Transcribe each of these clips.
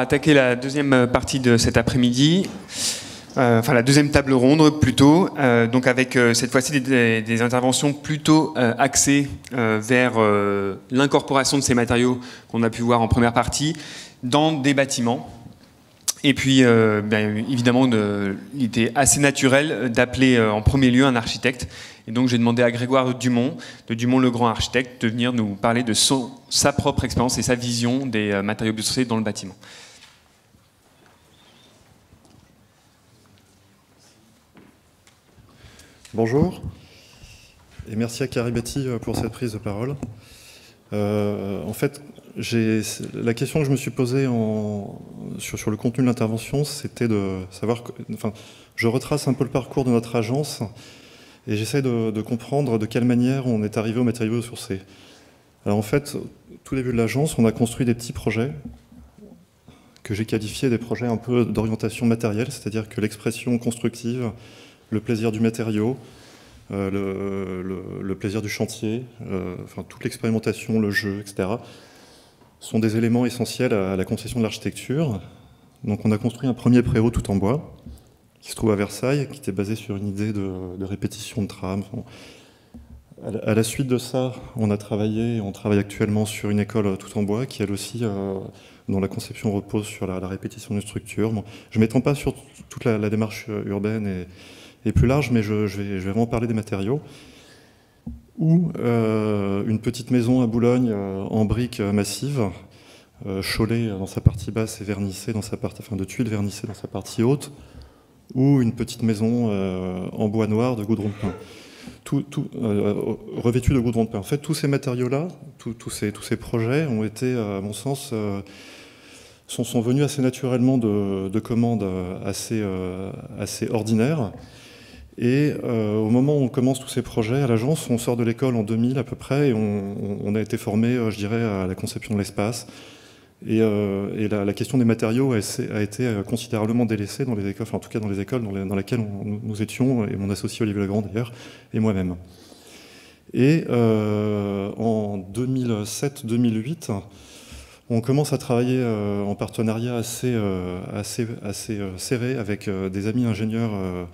Attaquer la deuxième partie de cet après-midi. Euh, enfin la deuxième table ronde plutôt, euh, donc avec euh, cette fois-ci des, interventions plutôt axées vers l'incorporation de ces matériaux qu'on a pu voir en première partie dans des bâtiments. Et puis, évidemment, il était assez naturel d'appeler en premier lieu un architecte. Et donc, j'ai demandé à Grégoire Dumont, de Dumont le Grand Architecte, de venir nous parler de sa propre expérience et sa vision des matériaux biosourcés dans le bâtiment. Bonjour, et merci à Caribati euh, pour cette prise de parole. Euh, en fait, la question que je me suis posée sur, le contenu de l'intervention, c'était de savoir, enfin, je retrace un peu le parcours de notre agence et j'essaie de, comprendre de quelle manière on est arrivé aux matériaux sourcés. Alors en fait, tout début de l'agence, on a construit des petits projets que j'ai qualifiés des projets un peu d'orientation matérielle, c'est-à-dire que l'expression constructive le plaisir du matériau, euh, le, plaisir du chantier, euh, enfin, toute l'expérimentation, le jeu, etc., sont des éléments essentiels à la conception de l'architecture. Donc on a construit un premier préau tout en bois, qui se trouve à Versailles, qui était basé sur une idée de, répétition de trame. À la suite de ça, on a travaillé, on travaille actuellement sur une école tout en bois, qui elle aussi, euh, dont la conception repose sur la, répétition d'une structure. je ne m'étends pas sur toute la, la démarche urbaine et, plus large, mais je, vais, vraiment parler des matériaux. Ou euh, une petite maison à Boulogne euh, en briques massives, euh, Cholet dans sa partie basse et vernissée dans sa partie, enfin de tuiles vernissées dans sa partie haute, ou une petite maison en bois noir de goudron de pin. Tout, de goudron de pin. En fait, tous ces matériaux-là, tous ces, tous ces projets ont été, à mon sens, sont, venus assez naturellement de, de commandes assez ordinaires et euh, au moment où on commence tous ces projets à l'agence, on sort de l'école en 2000 à peu près, et on, a été formé, euh, je dirais, à la conception de l'espace. Et, euh, la, question des matériaux a, été considérablement délaissée dans les écoles, en tout cas dans les écoles dans, lesquelles nous étions, et mon associé Olivier Legrand d'ailleurs, et moi-même. Et en 2007-2008, on commence à travailler en partenariat assez, assez, assez serré avec des amis ingénieurs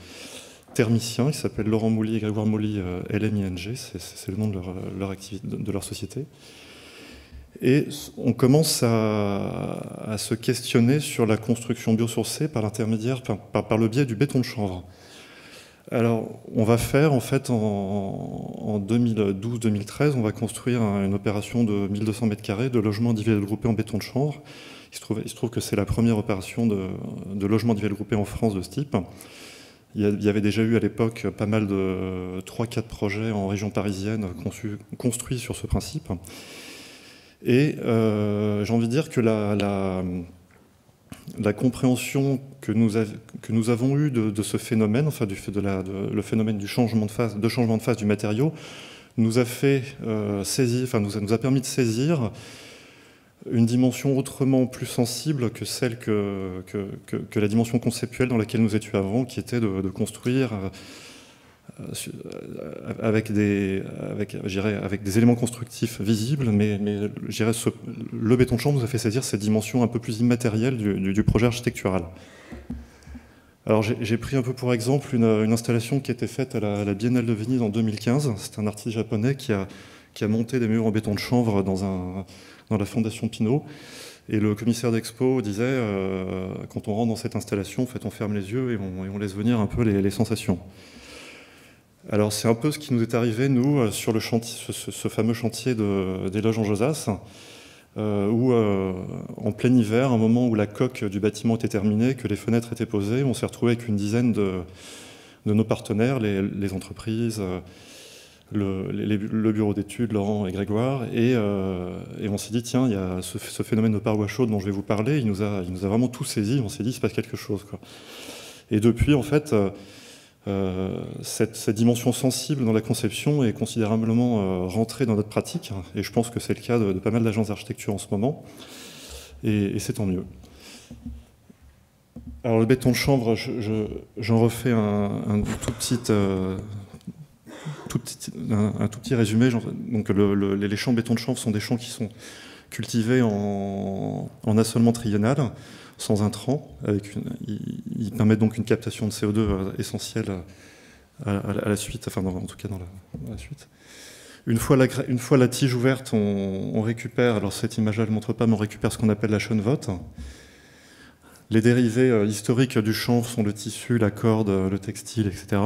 thermicien, qui s'appelle Laurent Mouly et Grégoire Mouly euh, LMING, c'est le nom de leur, activité, de leur société. Et on commence à, se questionner sur la construction biosourcée par l'intermédiaire, par, le biais du béton de chanvre. Alors, on va faire, en fait, en, 2012-2013, on va construire une opération de 1200 mètres carrés de logement individuel groupé en béton de chanvre. Il se trouve, que c'est la première opération de, de logement individuel groupé en France de ce type. Il y avait déjà eu à l'époque pas mal de 3-4 projets en région parisienne construits sur ce principe. Et euh, j'ai envie de dire que la, compréhension que nous, avons eue de, ce phénomène, enfin de le phénomène du changement de phase, changement de phase du matériau, nous a fait euh, saisir, enfin nous a permis de saisir une dimension autrement plus sensible que celle que, la dimension conceptuelle dans laquelle nous étions avant, qui était de, construire euh, avec, des, avec, des éléments constructifs visibles, mais, le béton de chambre nous a fait saisir cette dimension un peu plus immatérielle du, projet architectural. Alors j'ai pris un peu pour exemple une, installation qui été faite à la, Biennale de Venise en 2015. C'est un artiste japonais qui a, qui a monté des murs en béton de chanvre dans la Fondation Pinault. Et le commissaire d'expo disait, euh, quand on rentre dans cette installation, on ferme les yeux et on, laisse venir un peu les, sensations. Alors c'est un peu ce qui nous est arrivé, nous, euh, sur ce, fameux chantier de, des loges en Josas, euh, où en plein hiver, un moment où la coque du bâtiment était terminée, que les fenêtres étaient posées, on s'est retrouvé avec une dizaine de, nos partenaires, les entreprises, le, bureau d'études, Laurent et Grégoire, euh, et, on s'est dit, tiens, il y a ce, phénomène de parois chaude dont je vais vous parler, il nous a, il nous a vraiment tout saisi, on s'est dit, il se passe quelque chose. Quoi. Et depuis, en fait, euh, euh, cette, dimension sensible dans la conception est considérablement rentrée dans notre pratique, et je pense que c'est le cas de, pas mal d'agences d'architecture en ce moment, et, c'est tant mieux. Alors le béton de chambre, j'en refais un, tout petit un, tout petit résumé. Donc les champs béton de chanvre sont des champs qui sont, cultivé en, assolement triennal, sans intrants. Avec il, permet donc une captation de CO2 essentielle à, la suite, enfin en tout cas dans la, suite. Une fois, la, une tige ouverte, on, récupère, alors cette image-là ne montre pas, mais on récupère ce qu'on appelle la vote. Les dérivés euh, historiques du chanvre sont le tissu, la corde, le textile, etc.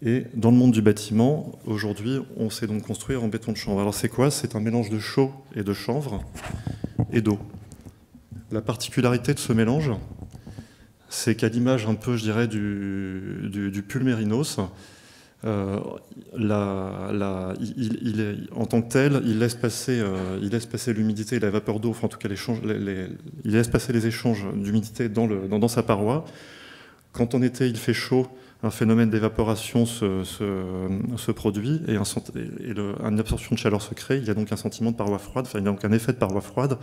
Et dans le monde du bâtiment, aujourd'hui, on sait donc construire en béton de chanvre. Alors c'est quoi? C'est un mélange de chaux et de chanvre et d'eau. La particularité de ce mélange, c'est qu'à l'image un peu, je dirais, du, du, pulmérinos, euh, il, en tant que tel, il laisse passer, euh, il laisse passer l'humidité et la vapeur d'eau, enfin en tout cas il laisse passer les échanges d'humidité dans, dans, sa paroi. Quand en été il fait chaud, un phénomène d'évaporation se, produit et, un, une absorption de chaleur se crée. Il y a donc un sentiment de paroi froide, il y a donc un effet de paroi froide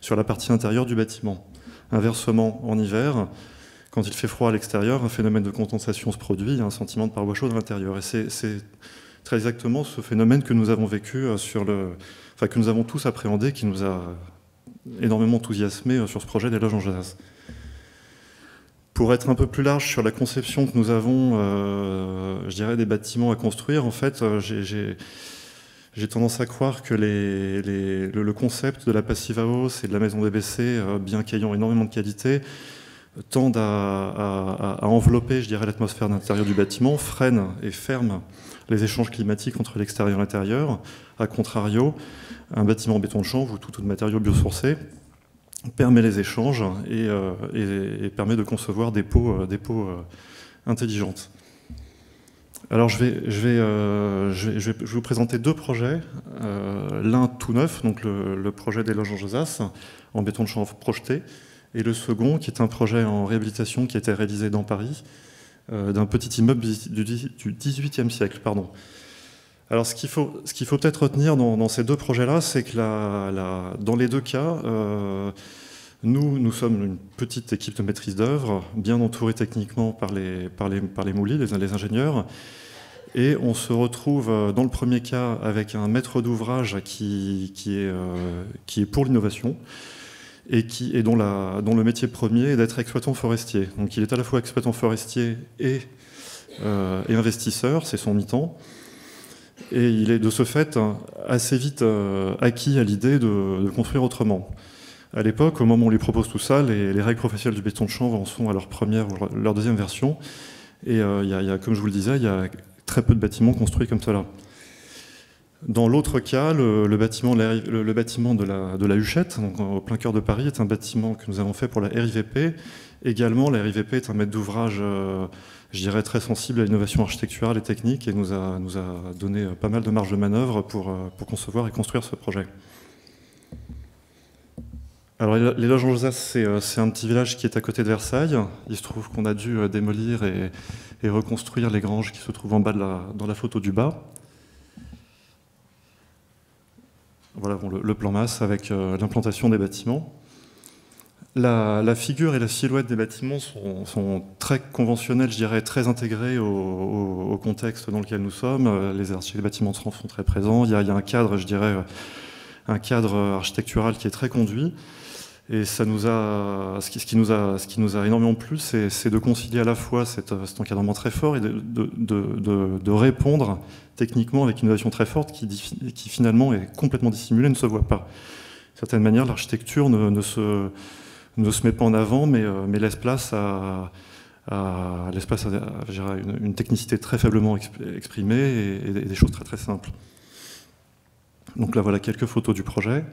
sur la partie intérieure du bâtiment. Inversement, en hiver, quand il fait froid à l'extérieur, un phénomène de condensation se produit, il y a un sentiment de paroi chaude à l'intérieur. Et c'est très exactement ce phénomène que nous avons vécu euh, sur le, enfin que nous avons tous appréhendé, qui nous a énormément enthousiasmé euh, sur ce projet des loges en jazz. Pour être un peu plus large sur la conception que nous avons, euh, je dirais, des bâtiments à construire, en fait, euh, j'ai tendance à croire que le, concept de la passive house et de la maison DBC, euh, bien qu'ayant énormément de qualité, tendent à, envelopper, je dirais, l'atmosphère d'intérieur du bâtiment, freine et ferme les échanges climatiques entre l'extérieur et l'intérieur. A contrario, un bâtiment en béton de chanvre ou tout, tout de matériaux biosourcés permet les échanges et, euh, permet de concevoir des euh, des euh, intelligentes. Alors je vais, je, vais, je, vais, je vais, vous présenter deux projets. L'un tout neuf, donc le, projet des loges en Josas, en béton de chanvre projeté, et le second qui est un projet en réhabilitation qui a été réalisé dans Paris, d'un petit immeuble du, du 18e siècle. Pardon. Alors ce qu'il faut, faut peut-être retenir dans, ces deux projets-là, c'est que dans les deux cas, euh, nous, nous sommes une petite équipe de maîtrise d'œuvre, bien entourée techniquement par les, par les, moulis, les, ingénieurs, et on se retrouve euh, dans le premier cas avec un maître d'ouvrage qui, euh, est pour l'innovation et, dont, le métier premier est d'être exploitant forestier. Donc il est à la fois exploitant forestier et investisseur, c'est son mi-temps. Et il est de ce fait assez vite euh, acquis à l'idée de, construire autrement. À l'époque, au moment où on lui propose tout ça, les, règles professionnelles du béton de chanvre en sont à leur première ou leur deuxième version. Et euh, y, a, comme je vous le disais, il y a très peu de bâtiments construits comme cela. Dans l'autre cas, le, bâtiment, le, bâtiment de, la, de la Huchette, au plein cœur de Paris, est un bâtiment que nous avons fait pour la RIVP. Également, la RIVP est un maître d'ouvrage euh, je dirais, très sensible à l'innovation architecturale et technique et nous a, nous a donné pas mal de marge de manœuvre pour, euh, pour concevoir et construire ce projet. Alors, les Loges en euh, c'est un petit village qui est à côté de Versailles. Il se trouve qu'on a dû euh, démolir et, reconstruire les granges qui se trouvent en bas de la, dans la photo du bas. Voilà le, le plan masse avec l'implantation des bâtiments. La, figure et la silhouette des bâtiments sont, très conventionnelles, je dirais, très intégrées au, contexte dans lequel nous sommes. Les architectes des bâtiments sont très présents. Il y, a, un cadre, je dirais, un cadre architectural qui est très conduit. Et ça nous a, ce, qui, nous a, ce qui nous énormément plu, c'est de concilier à la fois cet, encadrement très fort et de, répondre techniquement avec une innovation très forte qui, qui, finalement est complètement dissimulée, ne se voit pas. De certaine manière, l'architecture ne, se ne se met pas en avant, mais, euh, laisse place à, l'espace une, technicité très faiblement exprimée et, des choses très très simples. Donc là voilà quelques photos du projet.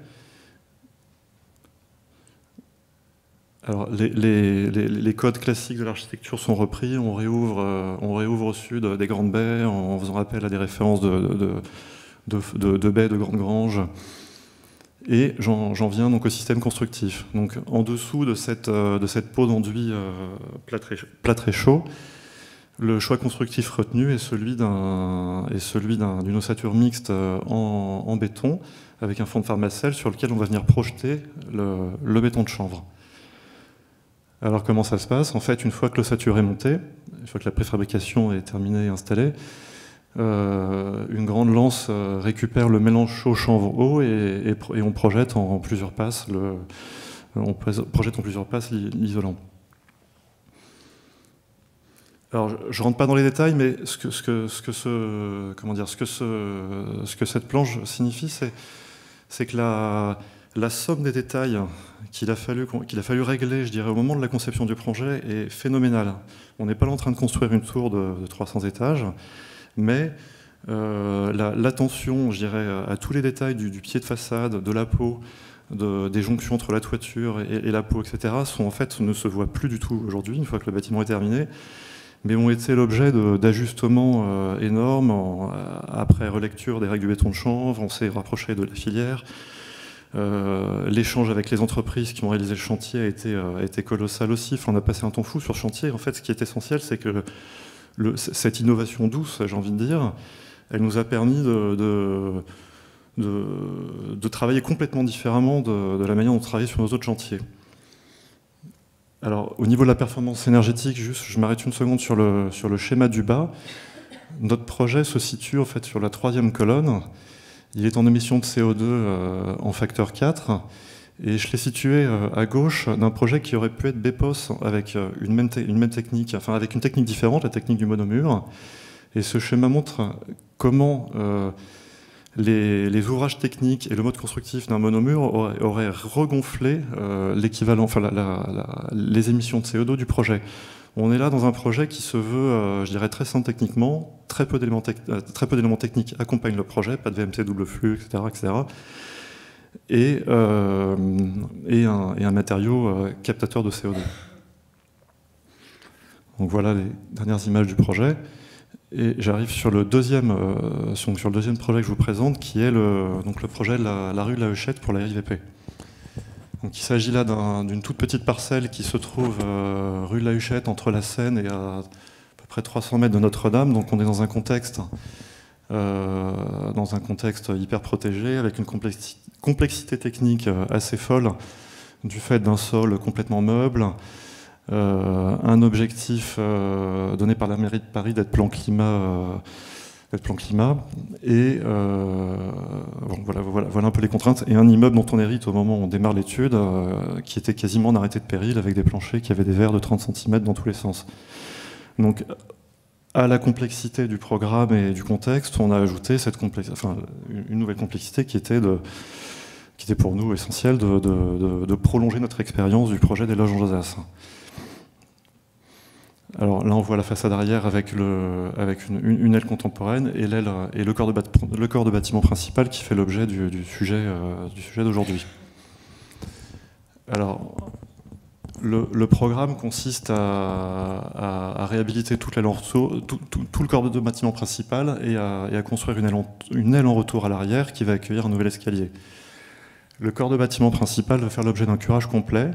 Alors les, codes classiques de l'architecture sont repris, on réouvre, euh, on réouvre au sud des grandes baies en faisant appel à des références de baies, de grandes granges. Et j'en viens donc au système constructif. Donc en dessous de cette, euh, de cette peau d'enduit euh, plâtré, chaud, le choix constructif retenu est celui d'une ossature mixte euh, en, béton avec un fond de pharmacelle sur lequel on va venir projeter le, béton de chanvre. Alors comment ça se passe? En fait, une fois que l'ossature est montée, une fois que la préfabrication est terminée et installée, une grande lance récupère le mélange chaud chanvre eau et, on projette en plusieurs passes on projette en plusieurs passes l'isolant. Alors, je ne rentre pas dans les détails, mais ce que, cette planche signifie, c'est que la, somme des détails qu'il a, fallu, régler, je dirais, au moment de la conception du projet est phénoménale. On n'est pas en train de construire une tour de, 300 étages, mais euh, l'attention, je dirais, à tous les détails du, pied de façade, de la peau, de, des jonctions entre la toiture et, la peau, etc., ne se voient plus du tout aujourd'hui, une fois que le bâtiment est terminé mais ont été l'objet d'ajustements euh, énormes. Euh, après relecture des règles du béton de chanvre, on s'est rapproché de la filière. L'échange avec les entreprises qui ont réalisé le chantier a été colossal aussi. on a passé un temps fou sur le chantier. En fait, ce qui est essentiel, c'est que cette innovation douce, j'ai envie de dire, elle nous a permis de, travailler complètement différemment de, la manière dont on travaillait sur nos autres chantiers. Alors, au niveau de la performance énergétique, juste, je m'arrête une seconde sur le, sur le schéma du bas. Notre projet se situe en fait sur la troisième colonne. Il est en émission de CO2 euh, en facteur 4. Et je l'ai situé euh, à gauche d'un projet qui aurait pu être BEPOS avec euh, une même, technique, enfin avec une technique différente, la technique du monomure. Et ce schéma montre comment les, ouvrages techniques et le mode constructif d'un monomure auraient, regonflé euh, l'équivalent, enfin les émissions de CO2 du projet. On est là dans un projet qui se veut, euh, je dirais, très simple techniquement, très peu d'éléments euh, techniques accompagnent le projet, pas de VMC double flux, etc. etc. Et, et, un, matériau captateur de CO2. Donc voilà les dernières images du projet. Et j'arrive sur le deuxième, euh, sur, le deuxième projet que je vous présente, qui est le, donc le projet de la, rue de la Huchette pour la RIVP. Donc il s'agit là d'une toute petite parcelle qui se trouve euh, rue de la Huchette entre la Seine et à, à peu près 300 mètres de Notre-Dame. Donc on est dans un contexte, euh, dans un contexte hyper protégé, avec une complexité technique assez folle du fait d'un sol complètement meuble, euh, un objectif euh, donné par la mairie de Paris d'être plan climat euh, plan climat. Et voilà, voilà, un peu les contraintes. Et un immeuble dont on hérite au moment où on démarre l'étude, qui était quasiment en arrêté de péril, avec des planchers qui avaient des verres de 30 cm dans tous les sens. Donc, à la complexité du programme et du contexte, on a ajouté cette enfin, une nouvelle complexité qui était, de, qui était pour nous essentielle de, de prolonger notre expérience du projet des loges en Josas. Alors là, on voit la façade arrière avec, une, aile contemporaine et, et le, corps de bâtiment principal qui fait l'objet du, sujet, euh, d'aujourd'hui. Alors, le, programme consiste à, réhabiliter tout, le corps de bâtiment principal et à, construire une aile, en retour à l'arrière qui va accueillir un nouvel escalier. Le corps de bâtiment principal va faire l'objet d'un curage complet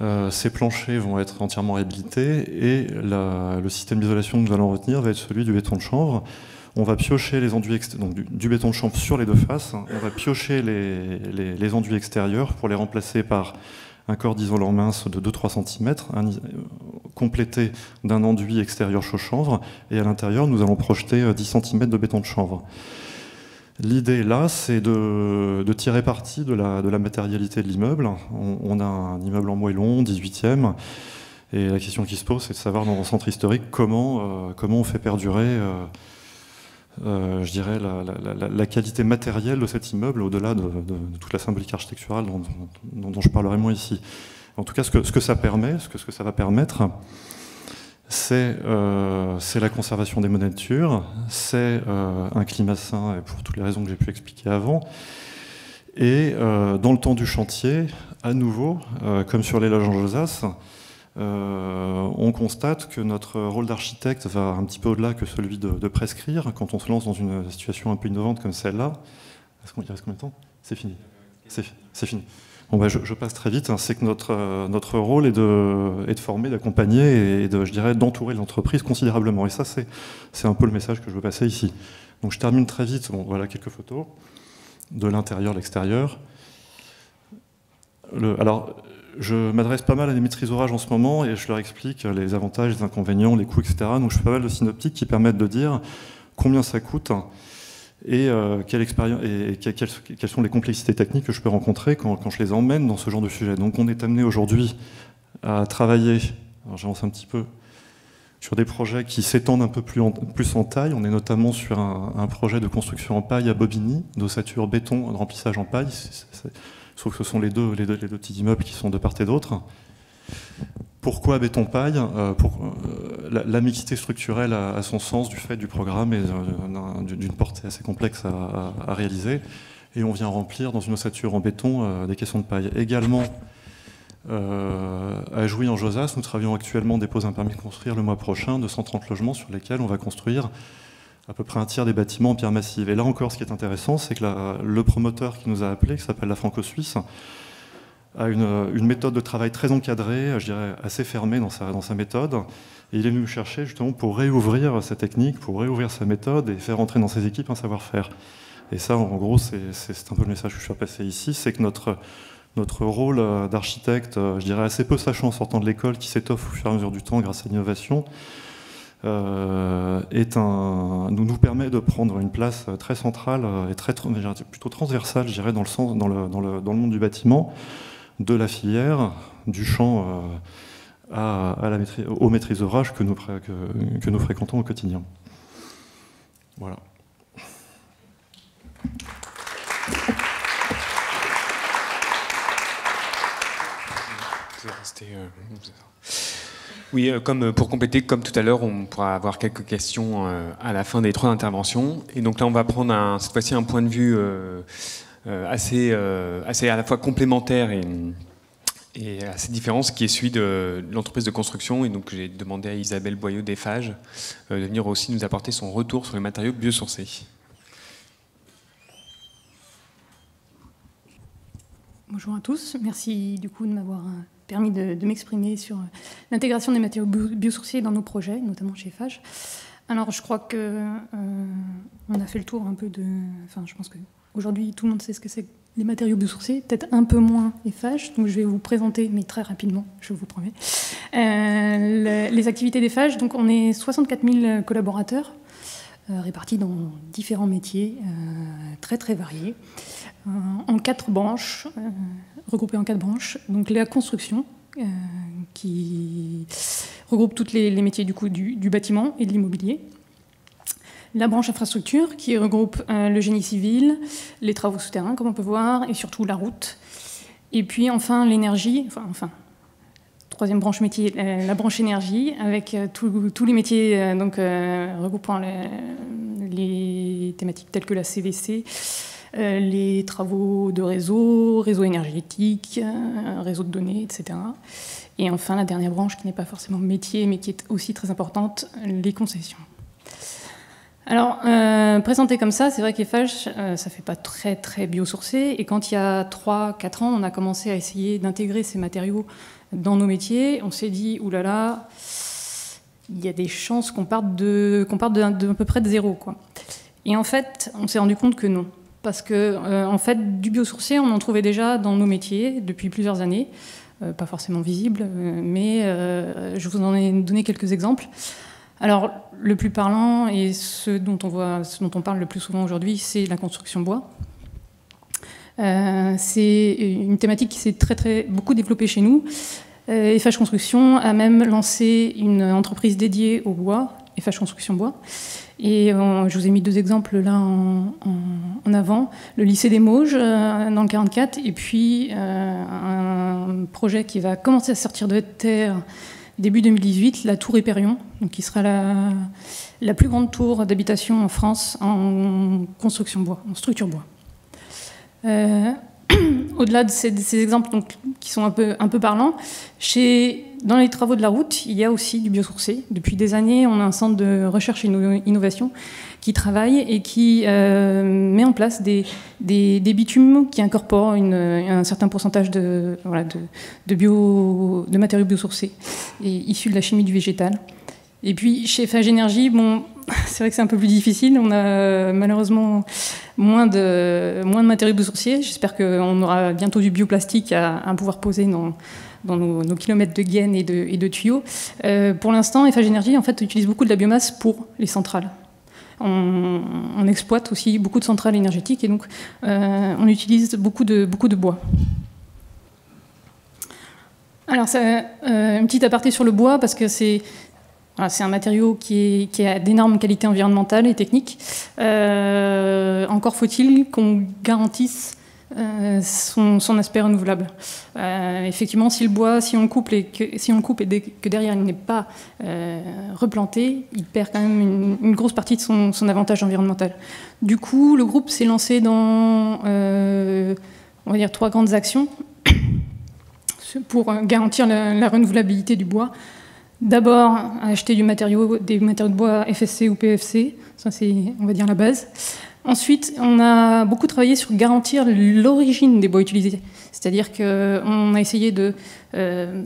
euh, ces planchers vont être entièrement réhabilités et le système d'isolation que nous allons retenir va être celui du béton de chanvre. On va piocher les enduits donc du, béton de chanvre sur les deux faces. On va piocher les, enduits extérieurs pour les remplacer par un corps d'isolant mince de 2-3 cm, complété d'un enduit extérieur chaud chanvre. Et à l'intérieur, nous allons projeter 10 euh, cm de béton de chanvre. L'idée là, c'est de, tirer parti de la, matérialité de l'immeuble. On, a un immeuble en moellon, 18e, et la question qui se pose, c'est de savoir dans un centre historique comment, euh, comment on fait perdurer, euh, euh, je dirais, la, qualité matérielle de cet immeuble au-delà de, toute la symbolique architecturale dont, je parlerai moins ici. En tout cas, ce que, ça permet, ce que, ça va permettre, euh, c'est la conservation des monatures, c'est euh, un climat sain, pour toutes les raisons que j'ai pu expliquer avant. Et euh, dans le temps du chantier, à nouveau, comme sur les loges en Josas, on constate que notre rôle d'architecte va un petit peu au-delà que celui de, prescrire quand on se lance dans une situation un peu innovante comme celle-là. Y reste combien de temps? C'est fini. C'est fini. Bon bah, je, passe très vite. Hein. C'est que notre, euh, notre rôle est de, est de former, d'accompagner et de, je dirais, d'entourer l'entreprise considérablement. Et ça, c'est un peu le message que je veux passer ici. Donc je termine très vite. Voilà quelques photos de l'intérieur, l'extérieur. Le, alors, je m'adresse pas mal à des maîtrises orages en ce moment et je leur explique les avantages, les inconvénients, les coûts, etc. Donc je fais pas mal de synoptiques qui permettent de dire combien ça coûte et, et quelles, sont les complexités techniques que je peux rencontrer quand, je les emmène dans ce genre de sujet. Donc on est amené aujourd'hui à travailler, j'avance un petit peu, sur des projets qui s'étendent un peu plus en, plus en, taille. On est notamment sur un, projet de construction en paille à Bobigny, d'ossature béton, de remplissage en paille. Sauf que ce sont les deux, les, deux, petits immeubles qui sont de part et d'autre. Pourquoi béton-paille euh, pour, euh, la, mixité structurelle a, son sens du fait du programme et euh, d'une portée assez complexe à, réaliser. Et on vient remplir dans une ossature en béton des caissons de paille. Également, à Jouy en Josas, nous travaillons actuellement déposer un permis de construire le mois prochain de 130 logements sur lesquels on va construire à peu près un tiers des bâtiments en pierre massive. Et là encore, ce qui est intéressant, c'est que le promoteur qui nous a appelé, qui s'appelle la Franco-Suisse, a une, méthode de travail très encadrée, je dirais assez fermée dans sa, méthode. Et il est venu nous chercher justement pour réouvrir sa technique, pour réouvrir sa méthode et faire entrer dans ses équipes un savoir-faire. Et ça, en gros, c'est un peu le message que je suis passer ici, c'est que notre, notre rôle d'architecte, je dirais assez peu sachant en sortant de l'école, qui s'étoffe au fur et à mesure du temps grâce à l'innovation, euh, est un, nous, nous permet de prendre une place très centrale et très, plutôt transversale, dans le, sens, dans le, dans le, dans le monde du bâtiment, de la filière, du champ euh, à, la maîtrise, aux que nous, que, nous fréquentons au quotidien. Voilà. Euh, oui, comme pour compléter, comme tout à l'heure, on pourra avoir quelques questions à la fin des trois interventions. Et donc là, on va prendre cette fois-ci un point de vue euh, assez, euh, assez à la fois complémentaire et, assez différent, ce qui est celui de l'entreprise de construction. Et donc j'ai demandé à Isabelle Boyau d'EFAGE euh, de venir aussi nous apporter son retour sur les matériaux biosourcés. Bonjour à tous, merci du coup de m'avoir permis de, m'exprimer sur l'intégration des matériaux biosourcés dans nos projets, notamment chez EFAGE. Alors je crois que on a fait le tour un peu de, enfin je pense que Aujourd'hui, tout le monde sait ce que c'est les matériaux biosourcés, peut-être un peu moins phages. Donc, je vais vous présenter, mais très rapidement, je vous promets, euh, les activités des phages. Donc, on est 64 000 collaborateurs euh, répartis dans différents métiers euh, très très variés, en quatre branches, regroupés en quatre branches. Donc, la construction, qui regroupe tous les, métiers du, coup, du bâtiment et de l'immobilier la branche infrastructure qui regroupe euh, le génie civil, les travaux souterrains comme on peut voir, et surtout la route. Et puis enfin l'énergie, enfin, enfin, troisième branche métier, euh, la branche énergie, avec euh, tous les métiers donc, regroupant les, thématiques telles que la CVC, les travaux de réseau, réseau énergétique, réseau de données, etc. Et enfin la dernière branche qui n'est pas forcément métier, mais qui est aussi très importante, les concessions. Alors, euh, présenté comme ça, c'est vrai qu'EFH, euh, ça fait pas très très biosourcé. Et quand il y a 3-4 ans, on a commencé à essayer d'intégrer ces matériaux dans nos métiers, on s'est dit, oulala, là là, il y a des chances qu'on parte, de, qu'on parte de, à peu près de zéro. Quoi. Et en fait, on s'est rendu compte que non. Parce que, euh, en fait, du biosourcé, on en trouvait déjà dans nos métiers depuis plusieurs années. Euh, pas forcément visible, mais je vous en ai donné quelques exemples. Alors, le plus parlant et ce dont on, ce dont on parle le plus souvent aujourd'hui, c'est la construction bois. Euh, c'est une thématique qui s'est très, très beaucoup développée chez nous. Euh, FH Construction a même lancé une entreprise dédiée au bois, FH Construction Bois. Et euh, je vous ai mis deux exemples là en, avant. Le lycée des Mauges dans le 44 et puis un projet qui va commencer à sortir de terre début 2018, la tour Épérion, donc qui sera la, la plus grande tour d'habitation en France en construction bois, en structure bois. Euh, au-delà de ces, exemples qui sont un peu, un parlants, dans les travaux de la route, il y a aussi du biosourcé. Depuis des années, on a un centre de recherche et innovation qui travaille et qui euh, met en place des, des, bitumes qui incorporent un certain pourcentage de, voilà, bio, de matériaux biosourcés et issus de la chimie du végétal. Et puis chez Fage Énergie, bon, c'est vrai que c'est un peu plus difficile. On a malheureusement moins de, moins de matériaux biosourcés. J'espère qu'on aura bientôt du bioplastique à, pouvoir poser dans, dans nos, kilomètres de gaines et de, tuyaux. Euh, pour l'instant, Eiffage Énergie en fait, utilise beaucoup de la biomasse pour les centrales. on, exploite aussi beaucoup de centrales énergétiques et donc on utilise beaucoup de, beaucoup de bois. Alors, c'est une petite aparté sur le bois parce que c'est c'est un matériau qui, a d'énormes qualités environnementales et techniques. encore faut-il qu'on garantisse euh, son, aspect renouvelable. Euh, effectivement, si le bois, si on coupe coupe et que derrière il n'est pas euh, replanté, il perd quand même une, grosse partie de son, avantage environnemental. Du coup, le groupe s'est lancé dans, on dire, trois grandes actions pour garantir la, renouvelabilité du bois. D'abord, acheter du matériau, des matériaux de bois FSC ou PFC, ça c'est, on va dire, la base. Ensuite, on a beaucoup travaillé sur garantir l'origine des bois utilisés. C'est-à-dire qu'on a essayé de... Euh,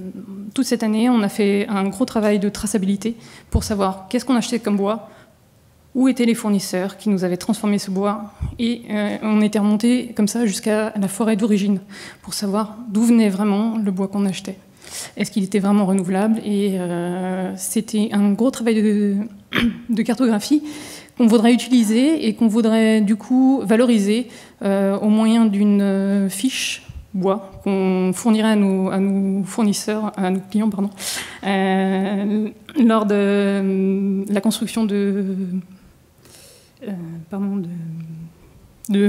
toute cette année, on a fait un gros travail de traçabilité pour savoir qu'est-ce qu'on achetait comme bois, où étaient les fournisseurs qui nous avaient transformé ce bois. Et euh, on était remonté comme ça jusqu'à la forêt d'origine pour savoir d'où venait vraiment le bois qu'on achetait. Est-ce qu'il était vraiment renouvelable Et euh, c'était un gros travail de, cartographie qu'on voudrait utiliser et qu'on voudrait du coup valoriser euh, au moyen d'une euh, fiche bois qu'on fournirait à nos, fournisseurs, à nos clients, pardon, lors de la construction de, pardon, de,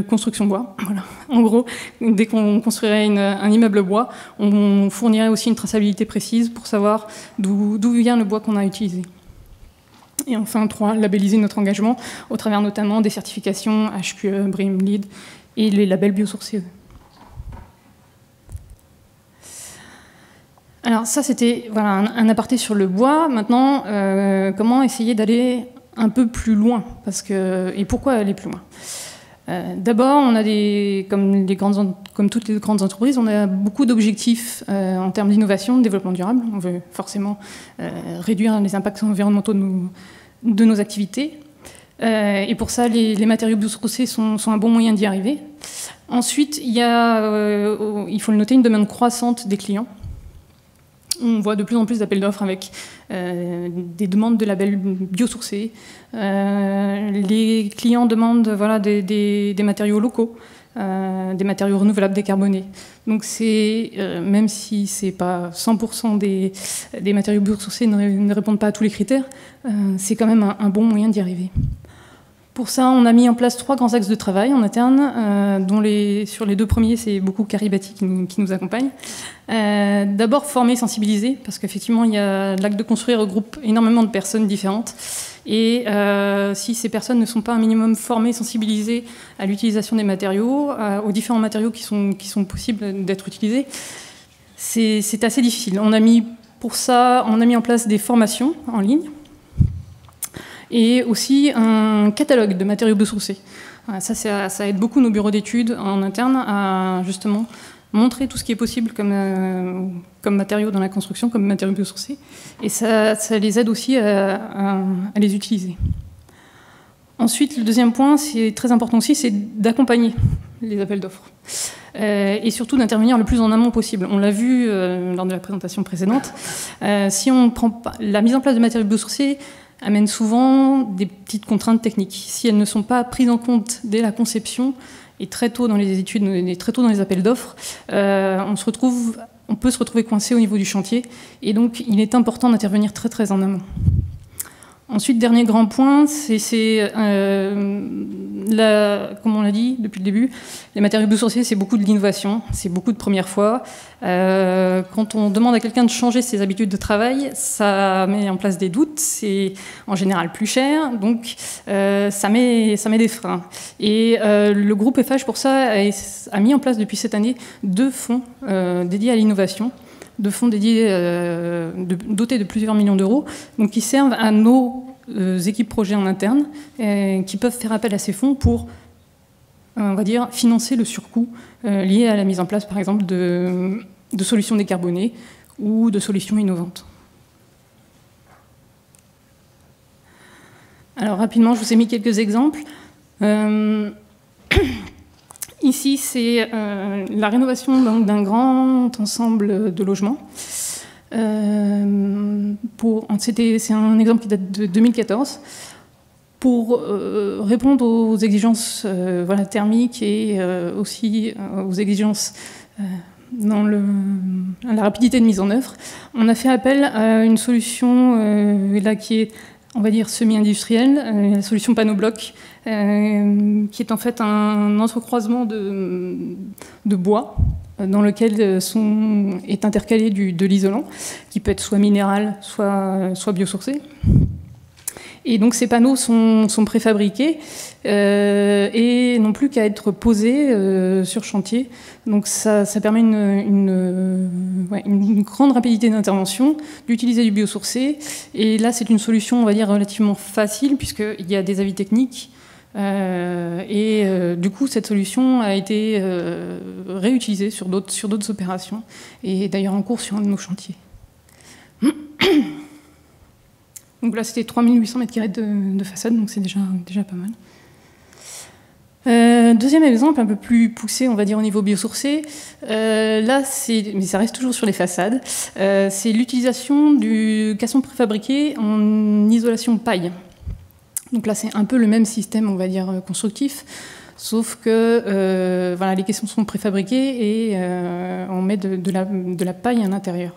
construction bois. En gros, dès qu'on construirait un immeuble bois, on fournirait aussi une traçabilité précise pour savoir d'où vient le bois qu'on a utilisé. Et enfin, trois, labelliser notre engagement au travers notamment des certifications HQE, BRIM, LEED et les labels biosourcés. Alors ça, c'était voilà, un, aparté sur le bois. Maintenant, euh, comment essayer d'aller un peu plus loin? Et pourquoi aller plus loin? Euh, D'abord, on a comme, toutes les grandes entreprises, on a beaucoup d'objectifs euh, en termes d'innovation, de développement durable. On veut forcément réduire les impacts environnementaux de nos, activités. Euh, et pour ça, les, matériaux biosourcés sont, sont un bon moyen d'y arriver. Ensuite, euh, il faut le noter, une demande croissante des clients. On voit de plus en plus d'appels d'offres avec euh, des demandes de labels biosourcés. les clients demandent des matériaux locaux. Euh, des matériaux renouvelables décarbonés. Donc c'est, euh, même si c'est pas 100% des, matériaux biosourcés ne, répondent pas à tous les critères, euh, c'est quand même un, bon moyen d'y arriver. Pour ça, on a mis en place trois grands axes de travail en interne, dont les, sur les deux premiers, c'est beaucoup Caribati qui, nous accompagne. D'abord, former, sensibiliser, parce qu'effectivement, l'acte de construire regroupe énormément de personnes différentes. Et euh, si ces personnes ne sont pas un minimum formées, sensibilisées à l'utilisation des matériaux, euh, aux différents matériaux qui sont, qui sont possibles d'être utilisés, c'est assez difficile. On a mis pour ça, on a mis en place des formations en ligne et aussi un catalogue de matériaux biosourcés. Ça, ça, aide beaucoup nos bureaux d'études en interne à justement montrer tout ce qui est possible comme, euh, matériaux dans la construction, comme matériaux biosourcés, et ça, les aide aussi à, à, les utiliser. Ensuite, le deuxième point, c'est très important aussi, c'est d'accompagner les appels d'offres. Euh, et surtout d'intervenir le plus en amont possible. On l'a vu euh, lors de la présentation précédente. si on prend pas, la mise en place de matériaux biosourcés amène souvent des petites contraintes techniques. Si elles ne sont pas prises en compte dès la conception, et très tôt dans les études, et très tôt dans les appels d'offres, euh, on peut se retrouver coincé au niveau du chantier, et donc il est important d'intervenir très très en amont. Ensuite, dernier grand point, c'est, euh, comme on l'a dit depuis le début, les matériaux biosourcés, c'est beaucoup de l'innovation, c'est beaucoup de premières fois. Euh, quand on demande à quelqu'un de changer ses habitudes de travail, ça met en place des doutes, c'est en général plus cher, donc euh, ça, met, ça met des freins. Et le groupe FH, pour ça, a, a, mis en place depuis cette année deux fonds dédiés à l'innovation de fonds dédiés, euh, dotés de plusieurs millions d'euros, donc qui servent à nos euh, équipes projets en interne, qui peuvent faire appel à ces fonds pour, euh, financer le surcoût lié à la mise en place, par exemple, de solutions décarbonées ou de solutions innovantes. Alors rapidement, je vous ai mis quelques exemples. Ici, c'est euh, la rénovation d'un grand ensemble de logements. Euh, c'est un exemple qui date de 2014. pour répondre aux exigences thermiques et aussi aux exigences dans la rapidité de mise en œuvre, on a fait appel à une solution là, qui est on va dire semi-industrielle, la solution panneau-bloc, euh, qui est en fait un entrecroisement de, bois euh, dans lequel euh, est intercalé de l'isolant, qui peut être soit minéral, soit biosourcé. Et donc ces panneaux sont, sont préfabriqués euh, et n'ont plus qu'à être posés euh, sur chantier. Donc ça, ça permet une, une, ouais, une, grande rapidité d'intervention, d'utiliser du biosourcé. Et là, c'est une solution, on va dire, relativement facile puisqu'il y a des avis techniques euh, et euh, du coup, cette solution a été euh, réutilisée sur d'autres, sur d'autres opérations, et d'ailleurs en cours sur un de nos chantiers. donc là, c'était 3800 m2 de, de, façade, donc c'est déjà, pas mal. Euh, deuxième exemple, un peu plus poussé, on va dire au niveau biosourcé. Euh, là, c'est, mais ça reste toujours sur les façades. Euh, c'est l'utilisation du casson préfabriqué en isolation paille. Donc là, c'est un peu le même système, on va dire, euh, constructif, sauf que les caissons sont préfabriqués et on met de, la, paille à l'intérieur.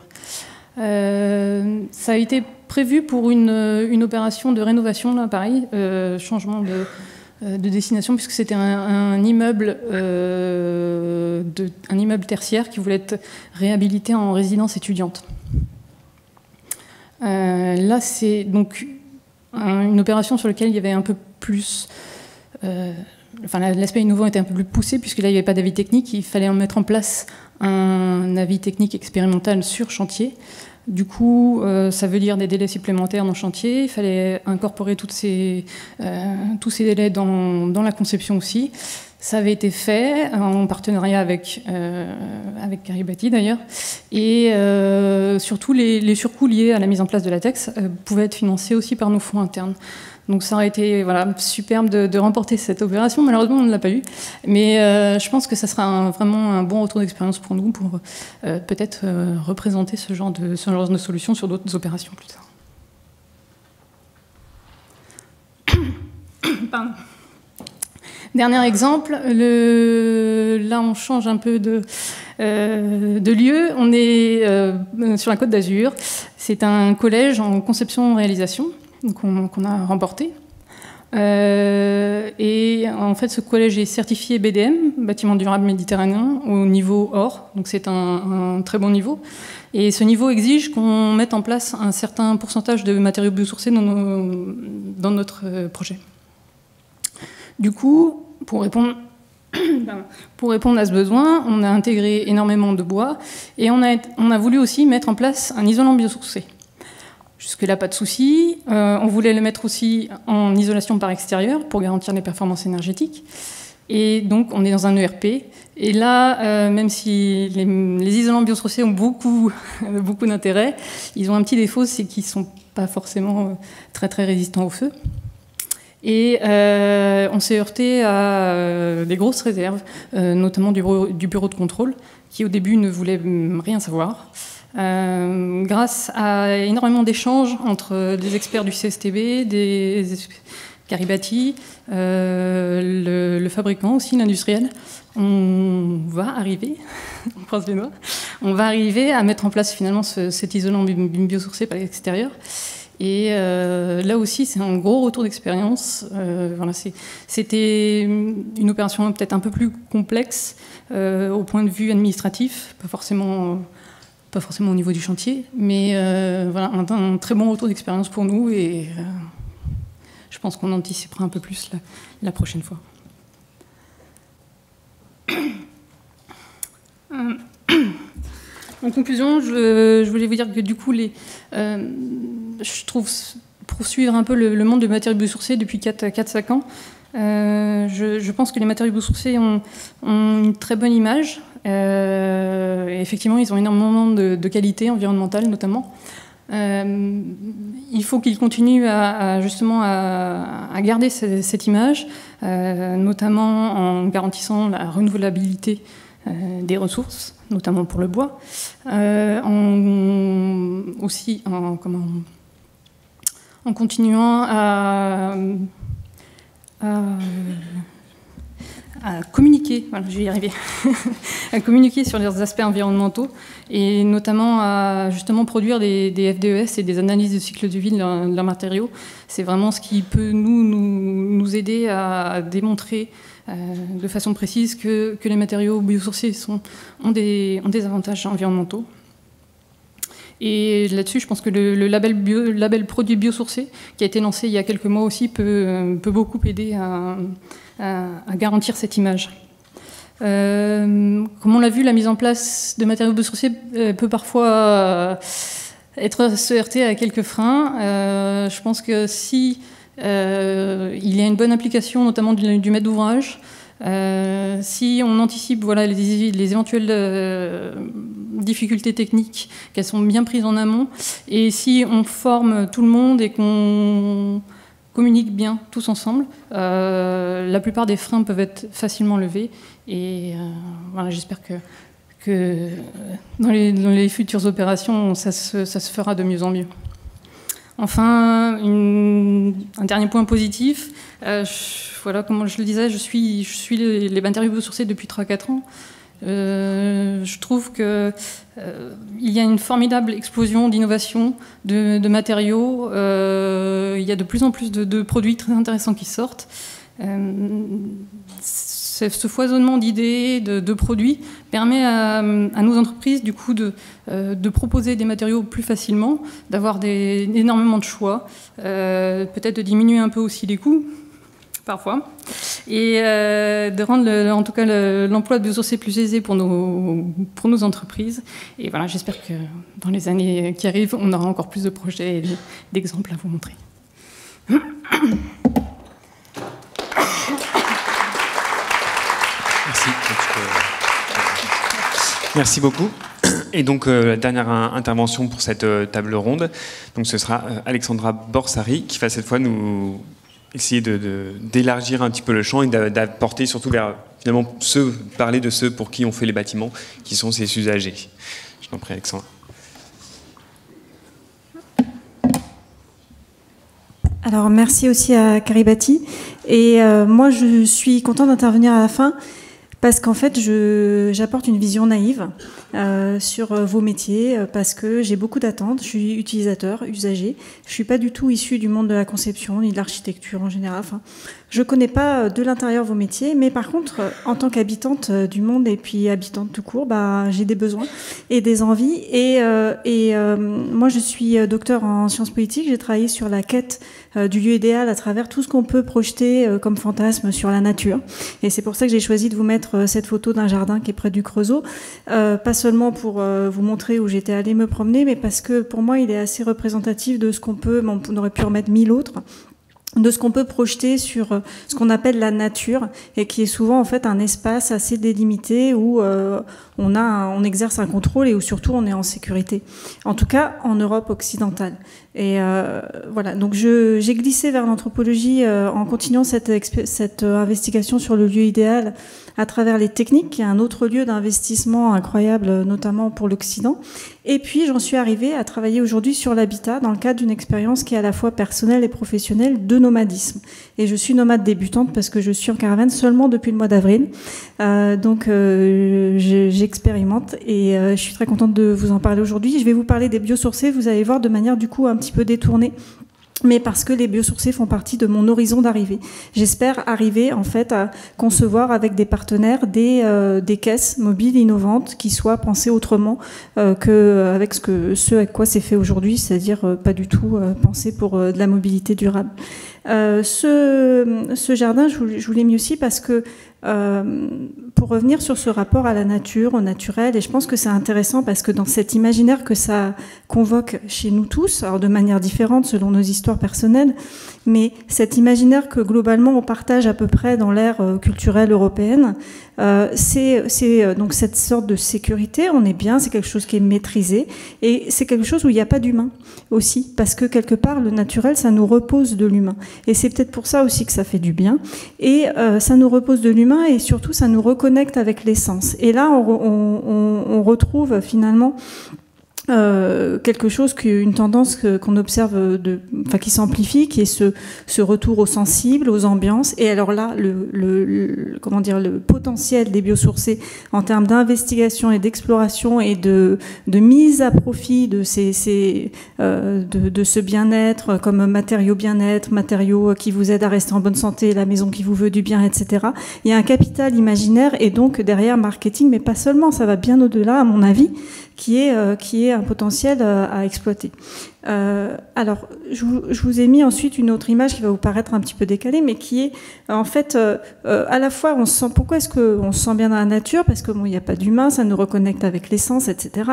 Euh, ça a été prévu pour une, opération de rénovation, là, pareil, euh, changement de, de, destination, puisque c'était un, immeuble, un immeuble tertiaire qui voulait être réhabilité en résidence étudiante. là, c'est donc une opération sur laquelle il y avait un peu plus. Euh, enfin, l'aspect innovant était un peu plus poussé, puisque là, il n'y avait pas d'avis technique. Il fallait mettre en place un avis technique expérimental sur chantier. Du coup, euh, ça veut dire des délais supplémentaires dans le chantier. Il fallait incorporer toutes ces, euh, tous ces délais dans, dans, la conception aussi. Ça avait été fait en partenariat avec, euh, avec Caribati d'ailleurs. Et surtout, les, les, surcoûts liés à la mise en place de la TEX pouvaient être financés aussi par nos fonds internes. Donc ça aurait été voilà, superbe de, de remporter cette opération. Malheureusement, on ne l'a pas eu. Mais euh, je pense que ça sera un, vraiment un bon retour d'expérience pour nous pour euh, peut-être euh, représenter ce genre, de, ce genre de solution sur d'autres opérations plus tard. Pardon. Dernier exemple, le... là on change un peu de, euh, de lieu. On est euh, sur la côte d'Azur. C'est un collège en conception-réalisation qu'on qu a remporté. Euh, et en fait, ce collège est certifié BDM, bâtiment durable méditerranéen, au niveau or. Donc c'est un, très bon niveau. Et ce niveau exige qu'on mette en place un certain pourcentage de matériaux biosourcés dans, notre projet. Du coup, pour répondre, pour répondre à ce besoin, on a intégré énormément de bois et on a, on a voulu aussi mettre en place un isolant biosourcé. Jusque-là, pas de souci. Euh, on voulait le mettre aussi en isolation par extérieur pour garantir les performances énergétiques. Et donc, on est dans un ERP. Et là, euh, même si les, isolants biosourcés ont beaucoup, beaucoup d'intérêt, ils ont un petit défaut, c'est qu'ils ne sont pas forcément très, très résistants au feu. Et euh, on s'est heurté à euh, des grosses réserves, euh, notamment du bureau, du bureau, de contrôle, qui au début ne voulait rien savoir. Euh, grâce à énormément d'échanges entre des experts du CSTB, des Caribati, le, le, fabricant aussi, l'industriel, on va arriver, on pense les doigts, on va arriver à mettre en place finalement ce, cet isolant biosourcé par l'extérieur. Et euh, là aussi, c'est un gros retour d'expérience. Euh, voilà, C'était une opération peut-être un peu plus complexe euh, au point de vue administratif, pas forcément, pas forcément au niveau du chantier, mais euh, voilà, un, un, très bon retour d'expérience pour nous et euh, je pense qu'on anticipera un peu plus la, prochaine fois. En conclusion, je, voulais vous dire que du coup, les, euh, je trouve poursuivre un peu le, le monde de matériaux biosourcés depuis 4-5 ans. Euh, je, pense que les matériaux biosourcés ont, ont une très bonne image. Euh, effectivement, ils ont énormément de, qualité environnementale, notamment. Euh, il faut qu'ils continuent à, justement à, garder cette, image, notamment en garantissant la renouvelabilité des ressources, notamment pour le bois, aussi en continuant à, à communiquer, voilà, je y à communiquer sur leurs aspects environnementaux et notamment à justement produire des, FDES et des analyses de cycle de vie de leurs matériaux. C'est vraiment ce qui peut nous, nous, aider à démontrer euh, de façon précise que, que les matériaux biosourcés sont, ont, des, ont des avantages environnementaux. Et là-dessus, je pense que le, label, produit biosourcé, qui a été lancé il y a quelques mois aussi, peut, beaucoup aider à, à, garantir cette image. Euh, comme on l'a vu, la mise en place de matériaux biosourcés euh, peut parfois euh, être se heurter à quelques freins. je pense que si il y a une bonne application, notamment du, du maître d'ouvrage, si on anticipe voilà, les, les éventuelles difficultés techniques, qu'elles sont bien prises en amont, et si on forme tout le monde et qu'on communiquent bien tous ensemble. Euh, la plupart des freins peuvent être facilement levés et euh, voilà, j'espère que, dans, les, futures opérations, ça se, fera de mieux en mieux. Enfin, un dernier point positif. Euh, voilà, comme je le disais, je suis, les, les matériaux biosourcés depuis 3-4 ans. Euh, je trouve qu'il euh, y a une formidable explosion d'innovation, de, matériaux. Euh, il y a de plus en plus de, produits très intéressants qui sortent. ce foisonnement d'idées, de, produits, permet à, nos entreprises du coup de, proposer des matériaux plus facilement, d'avoir énormément de choix, peut-être de diminuer un peu aussi les coûts, parfois, et euh, de rendre en tout cas l'emploi de biosourcés plus aisé pour nos, pour nos entreprises. Et voilà, j'espère que dans les années qui arrivent, on aura encore plus de projets et d'exemples à vous montrer. Merci. Merci beaucoup. Et donc, euh, la dernière intervention pour cette euh, table ronde, donc ce sera Alexandra Borsari qui va cette fois nous essayer d'élargir de, un petit peu le champ et d'apporter surtout vers finalement parler de ceux pour qui on fait les bâtiments, qui sont ces usagers. Je t'en prie, Alexandre. Alors merci aussi à Caribati. Et euh, moi je suis contente d'intervenir à la fin parce qu'en fait, j'apporte une vision naïve euh, sur euh, vos métiers, euh, parce que j'ai beaucoup d'attentes. Je suis utilisateur, usager. Je suis pas du tout issu du monde de la conception ni de l'architecture en général. Je connais pas de l'intérieur vos métiers, mais par contre, en tant qu'habitante du monde et puis habitante tout court, bah, j'ai des besoins et des envies. Et, moi, je suis docteur en sciences politiques. J'ai travaillé sur la quête du lieu idéal à travers tout ce qu'on peut projeter comme fantasme sur la nature. Et c'est pour ça que j'ai choisi de vous mettre euh, cette photo d'un jardin qui est près du Creusot, euh, pas seulement pour euh, vous montrer où j'étais allée me promener, mais parce que pour moi il est assez représentatif de ce qu'on peut, on aurait pu remettre mille autres de ce qu'on peut projeter sur ce qu'on appelle la nature et qui est souvent en fait un espace assez délimité où on a on exerce un contrôle et où surtout on est en sécurité. En tout cas en Europe occidentale. Et euh, voilà, donc j'ai glissé vers l'anthropologie euh, en continuant cette, euh, investigation sur le lieu idéal à travers les techniques, qui est un autre lieu d'investissement incroyable, notamment pour l'Occident. Et puis j'en suis arrivée à travailler aujourd'hui sur l'habitat dans le cadre d'une expérience qui est à la fois personnelle et professionnelle de nomadisme. Et je suis nomade débutante parce que je suis en caravane seulement depuis le mois d'avril. Donc j'expérimente et je suis très contente de vous en parler aujourd'hui. Je vais vous parler des biosourcés, vous allez voir de manière du coup un petit peu détourné mais parce que les biosourcés font partie de mon horizon d'arrivée. J'espère arriver en fait à concevoir avec des partenaires des, euh, des caisses mobiles innovantes qui soient pensées autrement euh, que avec ce quoi c'est fait aujourd'hui, c'est-à-dire euh, pas du tout pensé pour de la mobilité durable. ce, ce jardin, je vous l'ai mis aussi parce que pour revenir sur ce rapport à la nature, au naturel, et je pense que c'est intéressant parce que dans cet imaginaire que ça convoque chez nous tous, alors de manière différente selon nos histoires personnelles, mais cet imaginaire que globalement on partage à peu près dans l'ère euh, culturelle européenne, euh, c'est euh, donc cette sorte de sécurité, on est bien, c'est quelque chose qui est maîtrisé, et c'est quelque chose où il n'y a pas d'humain aussi, parce que quelque part le naturel, ça nous repose de l'humain, et c'est peut-être pour ça aussi que ça fait du bien, et ça nous repose de l'humain, et surtout ça nous reconnaît avec l'essence. Et là, on, retrouve finalement euh, quelque chose, une tendance qu'on observe, de, enfin, qui s'amplifie, qui est ce, ce, retour aux sensibles, aux ambiances. Et alors là, le, le, comment dire, le potentiel des biosourcés en termes d'investigation et d'exploration et de, de, mise à profit de, ces, ces euh, de, de, ce bien-être comme matériaux bien-être, matériaux qui vous aident à rester en bonne santé, la maison qui vous veut du bien, etc. Il y a un capital imaginaire et donc derrière marketing, mais pas seulement, ça va bien au-delà, à mon avis qui est, euh, qui est un potentiel euh, à exploiter. Euh, alors, je vous, je ai mis ensuite une autre image qui va vous paraître un petit peu décalée, mais qui est en fait euh, à la fois on se sent pourquoi est-ce qu'on se sent bien dans la nature? Parce que bon il n'y a pas d'humain, ça nous reconnecte avec l'essence, etc.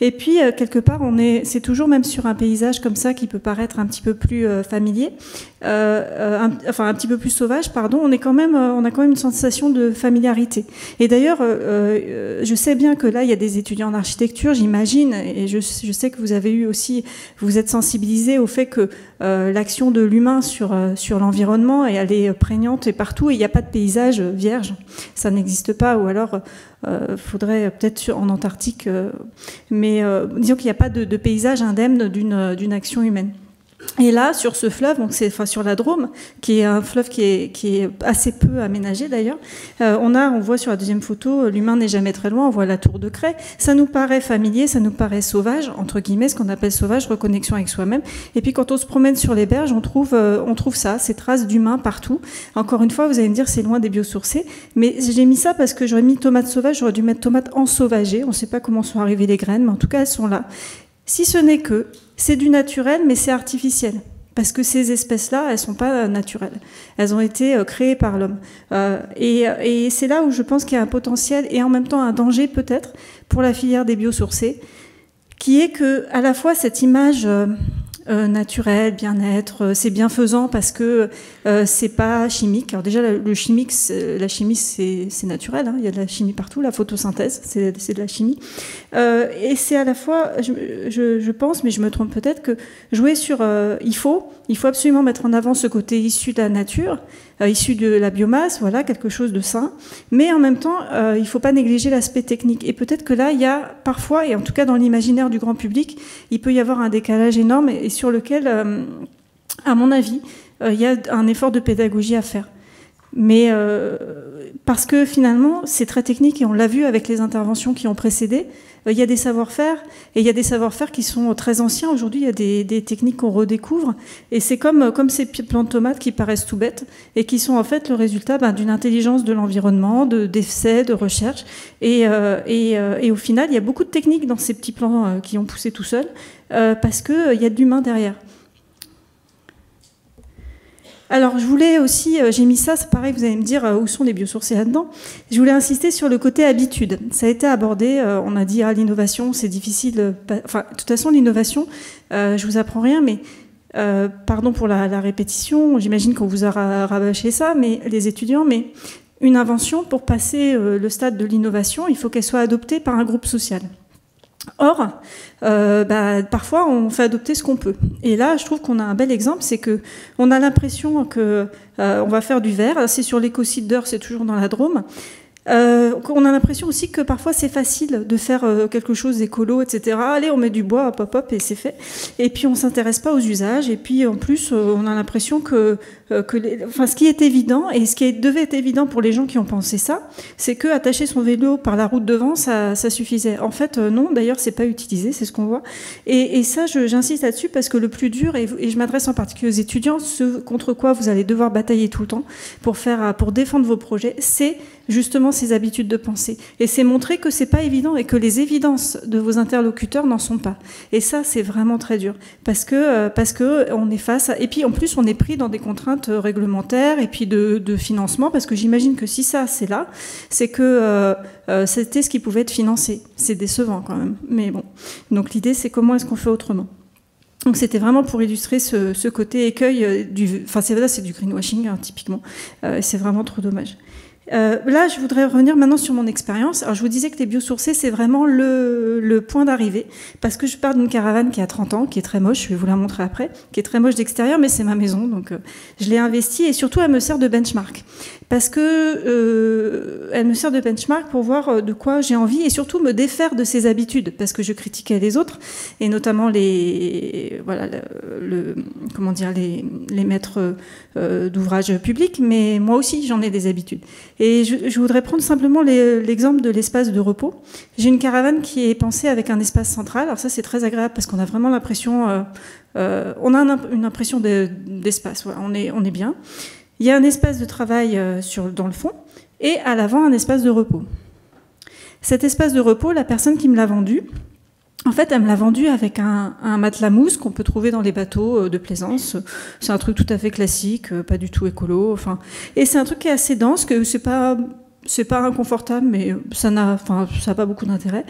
Et puis quelque part on est c'est toujours même sur un paysage comme ça qui peut paraître un petit peu plus familier, enfin un petit peu plus sauvage, pardon. On est quand même on a quand même une sensation de familiarité. Et d'ailleurs je sais bien que là il y a des étudiants en architecture j'imagine, et je, sais que vous avez eu aussi, vous êtes sensibilisé au fait que euh, l'action de l'humain sur, euh, sur l'environnement, est prégnante et partout, et il n'y a pas de paysage vierge, ça n'existe pas, ou alors euh, faudrait peut-être en Antarctique, mais disons qu'il n'y a pas de, de paysage indemne d'une action humaine. Et là, sur ce fleuve, donc c'est enfin sur la Drôme, qui est un fleuve qui est, qui est assez peu aménagé d'ailleurs, euh, on a, on voit sur la deuxième photo, l'humain n'est jamais très loin, on voit la tour de craie. Ça nous paraît familier, ça nous paraît sauvage, entre guillemets, ce qu'on appelle sauvage, reconnexion avec soi-même. Et puis quand on se promène sur les berges, on trouve, euh, on trouve ça, ces traces d'humains partout. Encore une fois, vous allez me dire c'est loin des biosourcés, mais j'ai mis ça parce que j'aurais mis tomates sauvages, j'aurais dû mettre tomates ensauvagées. On ne sait pas comment sont arrivées les graines, mais en tout cas elles sont là. Si ce n'est que c'est du naturel, mais c'est artificiel. Parce que ces espèces-là, elles ne sont pas naturelles. Elles ont été euh, créées par l'homme. Euh, et, c'est là où je pense qu'il y a un potentiel et en même temps un danger peut-être pour la filière des biosourcés, qui est que à la fois cette image euh, naturel, bien-être, euh, c'est bienfaisant parce que euh, c'est pas chimique. Alors déjà, le chimique, la chimie, c'est naturel. Hein. il y a de la chimie partout. La photosynthèse, c'est de la chimie. et c'est à la fois, je, pense, mais je me trompe peut-être, que jouer sur, il faut, il faut absolument mettre en avant ce côté issu de la nature, issu de la biomasse, voilà, quelque chose de sain. Mais en même temps, il faut pas négliger l'aspect technique. Et peut-être que là, il y a parfois, et en tout cas dans l'imaginaire du grand public, il peut y avoir un décalage énorme et, sur lequel, euh, à mon avis, il y a un effort de pédagogie à faire. Mais parce que finalement, c'est très technique et on l'a vu avec les interventions qui ont précédé. Euh, il y a des savoir-faire et il y a des savoir-faire qui sont très anciens. Aujourd'hui, il y a des, techniques qu'on redécouvre et c'est comme, euh, comme ces plants de tomates qui paraissent tout bêtes et qui sont en fait le résultat ben, d'une intelligence de l'environnement, d'essais, de, recherche. Et, euh, et, au final, il y a beaucoup de techniques dans ces petits plants qui ont poussé tout seuls parce qu'il y a de l'humain derrière. Alors, je voulais aussi, euh, j'ai mis ça, c'est pareil, vous allez me dire euh, où sont les biosourcés là-dedans. Je voulais insister sur le côté habitude. Ça a été abordé, euh, on a dit, ah, l'innovation, c'est difficile. Enfin, de toute façon, l'innovation, je vous apprends rien, mais pardon pour la, répétition, j'imagine qu'on vous a rabâché ça, mais les étudiants, mais une invention, pour passer le stade de l'innovation, il faut qu'elle soit adoptée par un groupe social. Or, euh, bah, parfois, on fait adopter ce qu'on peut. Et là, je trouve qu'on a un bel exemple, c'est que on a l'impression que euh, va faire du verre. C'est sur l'écosite d'heure, c'est toujours dans la Drôme. Euh, on a l'impression aussi que parfois c'est facile de faire euh, quelque chose d'écolo, etc. Allez, on met du bois, hop, hop, hop, et c'est fait. Et puis on s'intéresse pas aux usages. Et puis en plus, euh, on a l'impression que, que les... enfin, ce qui est évident et ce qui devait être évident pour les gens qui ont pensé ça, c'est que attacher son vélo par la route devant, ça, ça suffisait. En fait, non. D'ailleurs, c'est pas utilisé, c'est ce qu'on voit. Et, et ça, j'insiste là-dessus parce que le plus dur, et, et je m'adresse en particulier aux étudiants, ce contre quoi vous allez devoir batailler tout le temps pour faire, pour défendre vos projets, c'est justement ces habitudes de pensée. Et c'est montrer que c'est pas évident et que les évidences de vos interlocuteurs n'en sont pas. Et ça, c'est vraiment très dur parce que euh, parce que on est face à... et puis en plus on est pris dans des contraintes réglementaires et puis de, de financement parce que j'imagine que si ça c'est là, c'est que euh, euh, c'était ce qui pouvait être financé. C'est décevant quand même. Mais bon. Donc l'idée c'est comment est-ce qu'on fait autrement. Donc c'était vraiment pour illustrer ce, côté écueil du, enfin c'est c'est du greenwashing hein, typiquement. c'est vraiment trop dommage. Euh, là, je voudrais revenir maintenant sur mon expérience. Alors, je vous disais que les biosourcés, c'est vraiment le, le point d'arrivée, parce que je pars d'une caravane qui a 30 ans, qui est très moche, je vais vous la montrer après, qui est très moche d'extérieur, mais c'est ma maison, donc euh, je l'ai investie, et surtout, elle me sert de benchmark, parce que euh, elle me sert de benchmark pour voir euh, de quoi j'ai envie, et surtout me défaire de ses habitudes, parce que je critiquais les autres, et notamment les, voilà, le, comment dire, les, les maîtres euh, d'ouvrage public, mais moi aussi, j'en ai des habitudes. Et je, voudrais prendre simplement l'exemple de l'espace de repos. J'ai une caravane qui est pensée avec un espace central. Alors ça, c'est très agréable parce qu'on a vraiment l'impression, euh, on a un, une impression d'espace. On est, on est bien. Il y a un espace de travail euh, sur, dans le fond et à l'avant un espace de repos. Cet espace de repos, la personne qui me l'a vendu, en fait, elle me l'a vendu avec un, un matelas mousse qu'on peut trouver dans les bateaux euh, de plaisance. C'est un truc tout à fait classique, euh, pas du tout écolo. Enfin, et c'est un truc qui est assez dense, que c'est pas c'est pas inconfortable, mais ça n'a, enfin, ça n'a pas beaucoup d'intérêt.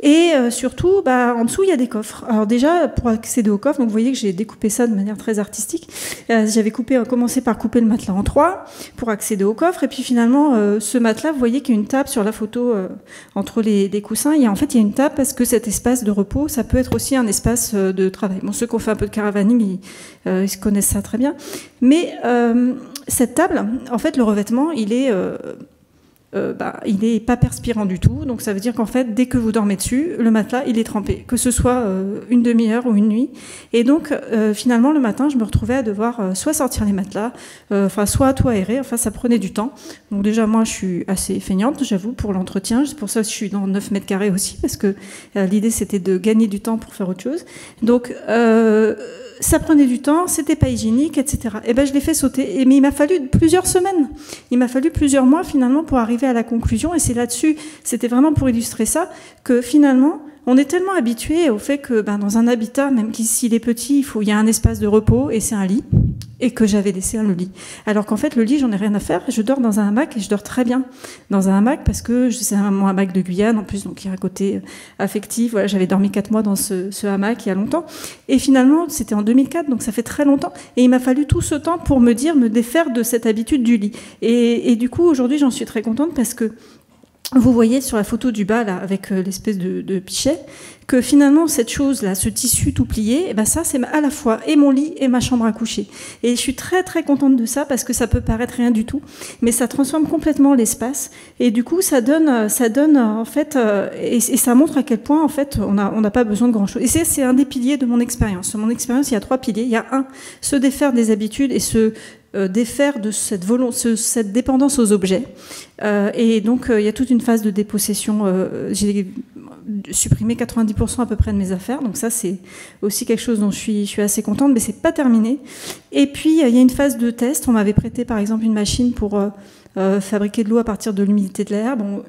Et euh, surtout, bah, en dessous, il y a des coffres. Alors déjà, pour accéder aux coffres, donc vous voyez que j'ai découpé ça de manière très artistique. Euh, j'avais coupé, commencé par couper le matelas en trois pour accéder aux coffres, et puis finalement, euh, ce matelas, vous voyez qu'il y a une table sur la photo euh, entre les, coussins. A, en fait, il y a une table parce que cet espace de repos, ça peut être aussi un espace euh, de travail. Ceux qui ont fait un peu de caravaning, ils, euh, ils connaissent ça très bien. Mais cette table, en fait, le revêtement, il est euh, bah, il n'est pas perspirant du tout. Donc ça veut dire qu'en fait, dès que vous dormez dessus, le matelas, il est trempé, que ce soit euh, une demi-heure ou une nuit. Et donc, euh, finalement, le matin, je me retrouvais à devoir soit sortir les matelas, enfin, soit tout aérer. Enfin, ça prenait du temps. Donc déjà, moi, je suis assez feignante, j'avoue, pour l'entretien. C'est pour ça que je suis dans 9 mètres carrés aussi, parce que l'idée, c'était de gagner du temps pour faire autre chose. Donc, ça prenait du temps, c'était pas hygiénique, etc. Et ben je l'ai fait sauter. Mais il m'a fallu plusieurs semaines. Il m'a fallu plusieurs mois finalement pour arriver à la conclusion. Et c'est là-dessus, c'était vraiment pour illustrer ça, que finalement, on est tellement habitué au fait que ben, dans un habitat, même s'il est petit, il, faut, il y a un espace de repos et c'est un lit, et que j'avais laissé le lit. Alors qu'en fait, le lit, j'en ai rien à faire. Je dors dans un hamac et je dors très bien dans un hamac parce que c'est un hamac de Guyane en plus, donc il y a un côté affectif. Voilà, j'avais dormi quatre mois dans ce, ce, hamac il y a longtemps. Et finalement, c'était en 2004, donc ça fait très longtemps. Et il m'a fallu tout ce temps pour me dire, me défaire de cette habitude du lit. Et, et du coup, aujourd'hui, j'en suis très contente parce que vous voyez sur la photo du bas, là, avec euh, l'espèce de, pichet, que finalement, cette chose-là, ce tissu tout plié, et eh ben ça, c'est à la fois et mon lit et ma chambre à coucher. Et je suis très, très contente de ça parce que ça peut paraître rien du tout, mais ça transforme complètement l'espace. Et du coup, ça donne, ça donne, en fait, euh, et, ça montre à quel point, en fait, on n'a on a pas besoin de grand-chose. Et c'est un des piliers de mon expérience. Mon expérience, il y a trois piliers. Il y a un, se défaire des habitudes et se euh, défaire de cette, dépendance aux objets. Euh, et donc, euh, il y a toute une phase de dépossession. Euh, J'ai supprimé 90% à peu près de mes affaires, donc ça, c'est aussi quelque chose dont je suis, je suis assez contente, mais c'est pas terminé. Et puis, il y a une phase de test. On m'avait prêté, par exemple, une machine pour euh, fabriquer de l'eau à partir de l'humidité de l'air. Bon, euh,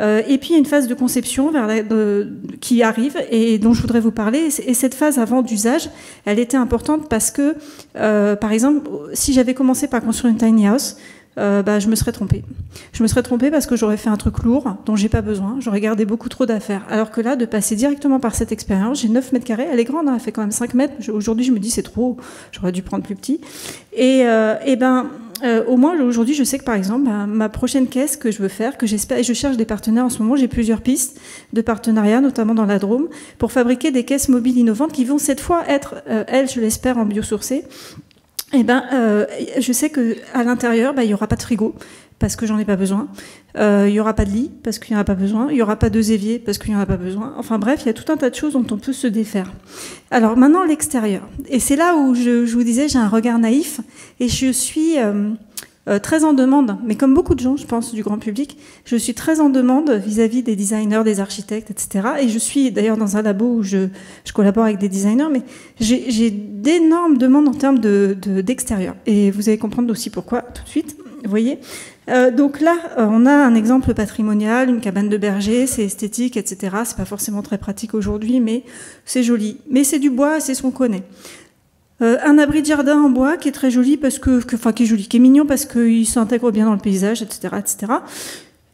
et puis une phase de conception de, qui arrive et dont je voudrais vous parler. Et cette phase avant d'usage, elle était importante parce que, euh, par exemple, si j'avais commencé par construire une tiny house, euh, bah, je me serais trompée. Je me serais trompée parce que j'aurais fait un truc lourd dont j'ai pas besoin. J'aurais gardé beaucoup trop d'affaires. Alors que là, de passer directement par cette expérience, j'ai 9 mètres carrés. Elle est grande, hein, elle fait quand même 5 mètres. Aujourd'hui, je me dis c'est trop. J'aurais dû prendre plus petit. Et, euh, ben euh, au moins aujourd'hui, je sais que par exemple, bah, ma prochaine caisse que je veux faire, que j'espère, et je cherche des partenaires en ce moment, j'ai plusieurs pistes de partenariat, notamment dans la Drôme, pour fabriquer des caisses mobiles innovantes qui vont cette fois être, elles, je l'espère, en biosourcé. Eh ben, euh, je sais que à l'intérieur, bah, il y aura pas de frigo parce que j'en ai pas besoin. Euh, il y aura pas de lit parce qu'il n'y en a pas besoin. Il y aura pas de évier parce qu'il n'y en a pas besoin. Enfin bref, il y a tout un tas de choses dont on peut se défaire. Alors maintenant l'extérieur. Et c'est là où je, je vous disais, j'ai un regard naïf et je suis euh, euh, très en demande, mais comme beaucoup de gens, je pense, du grand public, je suis très en demande vis-à-vis -vis des designers, des architectes, etc. Et je suis d'ailleurs dans un labo où je, je collabore avec des designers, mais j'ai d'énormes demandes en termes d'extérieur. De, de, et vous allez comprendre aussi pourquoi tout de suite. Vous voyez euh, donc là, euh, on a un exemple patrimonial, une cabane de berger, c'est esthétique, etc. C'est pas forcément très pratique aujourd'hui, mais c'est joli. Mais c'est du bois, c'est ce qu'on connaît. Euh, un abri de jardin en bois qui est très joli parce que, que enfin qui est joli, qui est mignon parce qu'il s'intègre bien dans le paysage, etc., etc.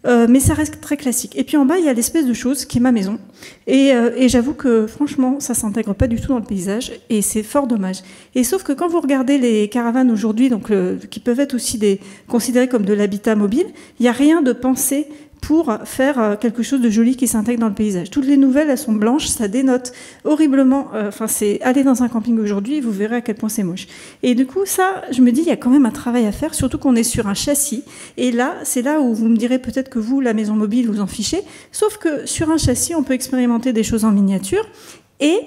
Euh, mais ça reste très classique. Et puis en bas, il y a l'espèce de chose qui est ma maison. Et, euh, et j'avoue que franchement, ça s'intègre pas du tout dans le paysage, et c'est fort dommage. Et sauf que quand vous regardez les caravanes aujourd'hui, donc qui peuvent être aussi des, considérées comme de l'habitat mobile, il n'y a rien de pensé pour faire euh, quelque chose de joli qui s'intègre dans le paysage. Toutes les nouvelles, elles sont blanches, ça dénote horriblement. Euh, enfin, c'est aller dans un camping aujourd'hui, vous verrez à quel point c'est moche. Et du coup, ça, je me dis, il y a quand même un travail à faire, surtout qu'on est sur un châssis. Et là, c'est là où vous me direz peut-être que vous, la maison mobile, vous en fichez. Sauf que sur un châssis, on peut expérimenter des choses en miniature. Et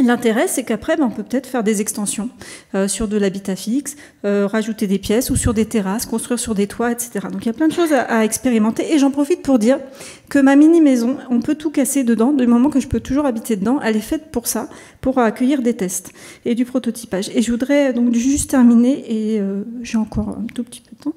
L'intérêt, c'est qu'après, ben, on peut peut-être faire des extensions euh, sur de l'habitat fixe, euh, rajouter des pièces ou sur des terrasses, construire sur des toits, etc. Donc il y a plein de choses à, expérimenter. Et j'en profite pour dire que ma mini-maison, on peut tout casser dedans, du moment que je peux toujours habiter dedans. Elle est faite pour ça, pour accueillir des tests et du prototypage. Et je voudrais donc juste terminer, et euh, j'ai encore un tout petit peu de temps,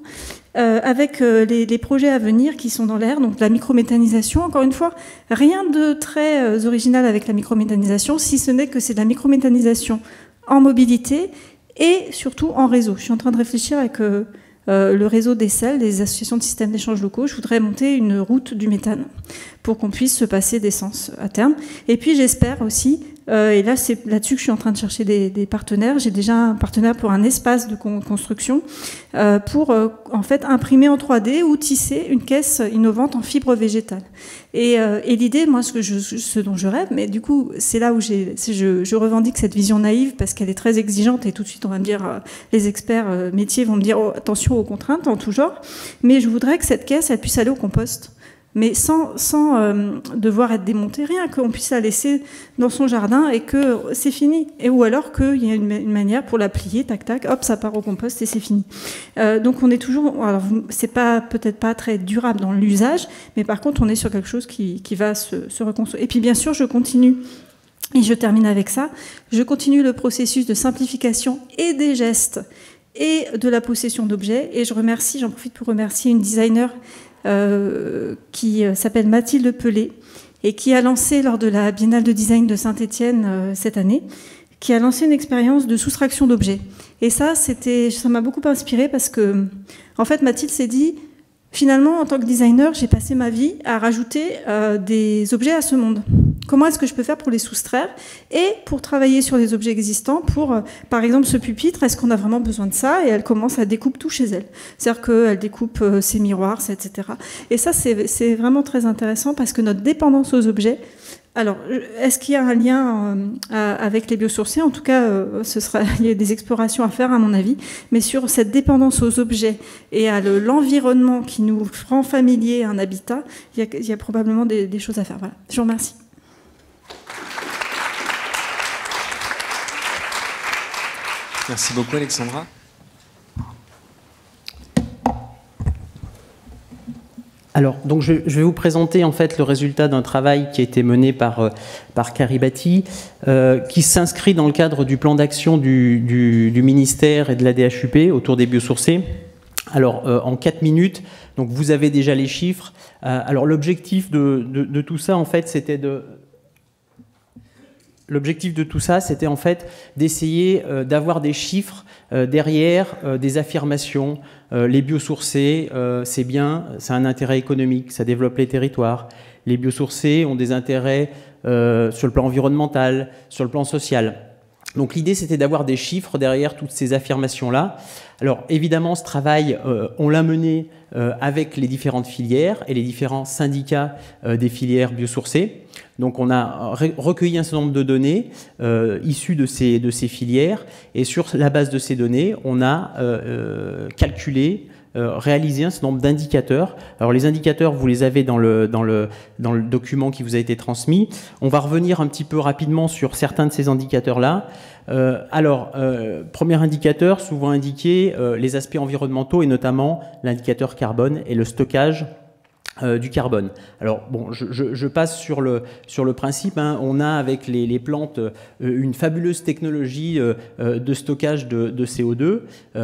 euh, avec euh, les, projets à venir qui sont dans l'air, donc la microméthanisation. Encore une fois, rien de très euh, original avec la microméthanisation, si ce n'est que c'est de la microméthanisation en mobilité et surtout en réseau. Je suis en train de réfléchir avec le réseau des selles, des associations de systèmes d'échange locaux. Je voudrais monter une route du méthane pour qu'on puisse se passer d'essence à terme. Et puis j'espère aussi euh, et là, c'est là-dessus que je suis en train de chercher des, partenaires. J'ai déjà un partenaire pour un espace de construction euh, pour euh, en fait imprimer en 3D ou tisser une caisse innovante en fibre végétale. Et, l'idée, moi, ce, ce dont je rêve, mais du coup, c'est là où je, revendique cette vision naïve parce qu'elle est très exigeante et tout de suite, on va me dire, les experts métiers vont me dire oh, attention aux contraintes en tout genre. Mais je voudrais que cette caisse, elle puisse aller au compost mais sans, sans euh, devoir être démonté, rien, qu'on puisse la laisser dans son jardin et que c'est fini. Et, ou alors qu'il y a une, manière pour la plier, tac, tac, hop, ça part au compost et c'est fini. Euh, donc on est toujours, alors c'est pas peut-être pas très durable dans l'usage, mais par contre on est sur quelque chose qui, qui va se, se reconstruire. Et puis bien sûr, je continue et je termine avec ça. Je continue le processus de simplification et des gestes et de la possession d'objets. Et je remercie, j'en profite pour remercier une designer euh, qui euh, s'appelle Mathilde Pelé et qui a lancé lors de la Biennale de design de Saint-Étienne euh, cette année, qui a lancé une expérience de soustraction d'objets. Et ça, ça m'a beaucoup inspiré parce que, en fait, Mathilde s'est dit, finalement, en tant que designer, j'ai passé ma vie à rajouter des objets à ce monde. Comment est-ce que je peux faire pour les soustraire et pour travailler sur les objets existants pour, euh, par exemple, ce pupitre, est-ce qu'on a vraiment besoin de ça Et elle commence à découper tout chez elle. C'est-à-dire qu'elle découpe euh, ses miroirs, etc. Et ça, c'est vraiment très intéressant parce que notre dépendance aux objets, alors, est-ce qu'il y a un lien euh, avec les biosourcés En tout cas, ce sera, il y a des explorations à faire, à mon avis. Mais sur cette dépendance aux objets et à l'environnement qui nous rend familier un habitat, il y a, probablement des, des, choses à faire. Voilà. Je vous remercie. Merci beaucoup Alexandra. Alors, donc je, vais vous présenter en fait le résultat d'un travail qui a été mené par, euh, par Caribati, euh, qui s'inscrit dans le cadre du plan d'action du, ministère et de la DHUP autour des biosourcés. Alors, euh, en quatre minutes, donc vous avez déjà les chiffres. alors, l'objectif de, tout ça, en fait, c'était de, L'objectif de tout ça, c'était en fait d'essayer euh, d'avoir des chiffres euh, derrière euh, des affirmations. les biosourcés, c'est bien, c'est un intérêt économique, ça développe les territoires. Les biosourcés ont des intérêts sur le plan environnemental, sur le plan social. Donc l'idée, c'était d'avoir des chiffres derrière toutes ces affirmations-là. Alors évidemment, ce travail, on l'a mené avec les différentes filières et les différents syndicats des filières biosourcées. Donc on a recueilli un certain nombre de données euh, issues de ces, filières et sur la base de ces données, on a euh, euh, calculé réalisé un certain nombre d'indicateurs. Alors les indicateurs, vous les avez dans le document qui vous a été transmis. On va revenir un petit peu rapidement sur certains de ces indicateurs-là. alors, premier indicateur, souvent indiqué, les aspects environnementaux et notamment l'indicateur carbone et le stockage euh, du carbone. Alors bon, je, passe sur le, sur le principe. Hein. On a avec les, plantes euh, une fabuleuse technologie euh, de stockage de, CO2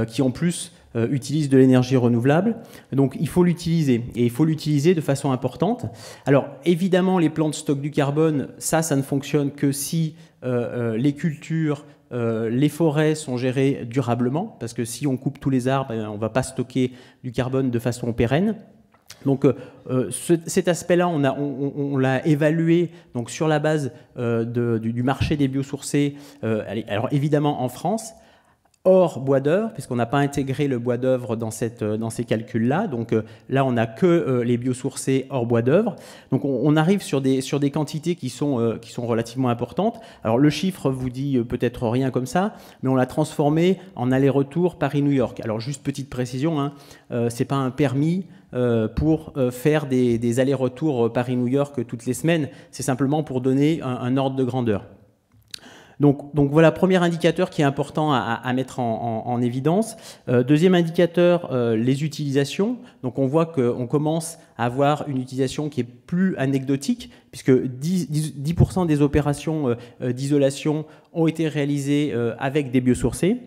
qui en plus utilise de l'énergie renouvelable. Donc il faut l'utiliser et il faut l'utiliser de façon importante. Alors évidemment, les plantes stockent du carbone. Ça, ça ne fonctionne que si les cultures les forêts sont gérées durablement, parce que si on coupe tous les arbres, eh on ne va pas stocker du carbone de façon pérenne. Donc cet aspect-là, on, l'a évalué donc, sur la base du, du, marché des biosourcés, alors évidemment en France, hors bois d'œuvre, puisqu'on n'a pas intégré le bois d'œuvre dans, euh, dans ces calculs-là. Donc euh, là, on n'a que euh, les biosourcés hors bois d'œuvre. Donc on, arrive sur des, sur des quantités qui sont, qui sont relativement importantes. Alors le chiffre vous dit peut-être rien comme ça, mais on l'a transformé en aller-retour Paris-New York. Alors juste petite précision, hein, c'est pas un permis pour faire des, allers-retours Paris-New York toutes les semaines. C'est simplement pour donner un ordre de grandeur. Donc, voilà, premier indicateur qui est important à, mettre en, évidence. Euh, deuxième indicateur, euh, les utilisations. Donc on voit qu'on commence à avoir une utilisation qui est plus anecdotique, puisque 10%, des opérations euh, d'isolation ont été réalisées avec des biosourcés.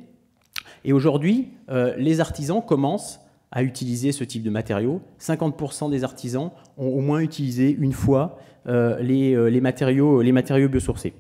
Et aujourd'hui, les artisans commencent à utiliser ce type de matériaux. 50% des artisans ont au moins utilisé une fois les, matériaux, les matériaux biosourcés.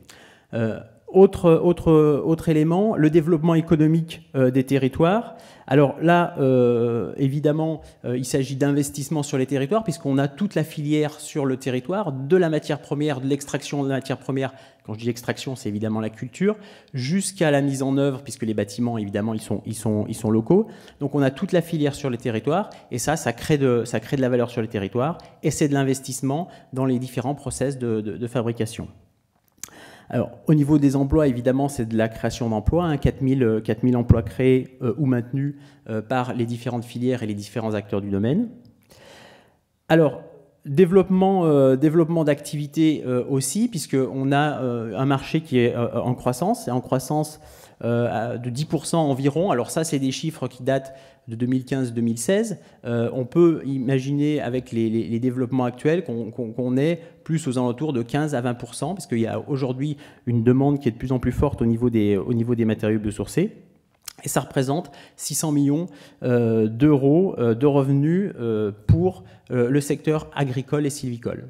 Autre, élément, le développement économique euh, des territoires. Alors là, euh, évidemment, euh, il s'agit d'investissement sur les territoires, puisqu'on a toute la filière sur le territoire, de la matière première, de l'extraction de la matière première, quand je dis extraction, c'est évidemment la culture, jusqu'à la mise en œuvre, puisque les bâtiments, évidemment, ils sont, locaux. Donc on a toute la filière sur les territoires, et ça, ça crée de, la valeur sur les territoires, et c'est de l'investissement dans les différents process de fabrication. Alors, au niveau des emplois, évidemment, c'est de la création d'emplois, hein, 4000, 4000 euh, emplois créés euh, ou maintenus euh, par les différentes filières et les différents acteurs du domaine. Alors, développement, développement d'activité aussi, puisqu'on a un marché qui est en croissance, et en croissance de 10% environ. Alors ça, c'est des chiffres qui datent de 2015-2016, euh, on peut imaginer avec les, développements actuels qu'on est plus aux alentours de 15 à 20% parce qu'il y a aujourd'hui une demande qui est de plus en plus forte au niveau des, au niveau des matériaux biosourcés. Et ça représente 600 millions euh, d'euros euh, de revenus pour le secteur agricole et sylvicole.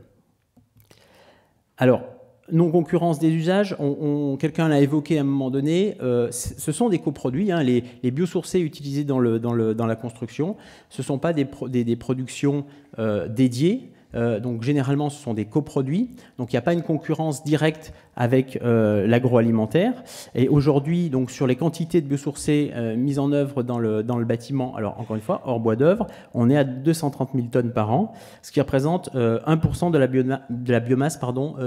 Alors, non-concurrence des usages, quelqu'un l'a évoqué à un moment donné, euh, ce sont des coproduits. Hein, les, biosourcés utilisés dans, la construction, ce ne sont pas des, productions euh, dédiées, euh, donc généralement, ce sont des coproduits. Donc il n'y a pas une concurrence directe avec euh, l'agroalimentaire. Et aujourd'hui, donc sur les quantités de biosourcés euh, mises en œuvre dans le, dans le bâtiment, alors encore une fois, hors bois d'œuvre, on est à 230 000 tonnes par an, ce qui représente 1% de la, biomasse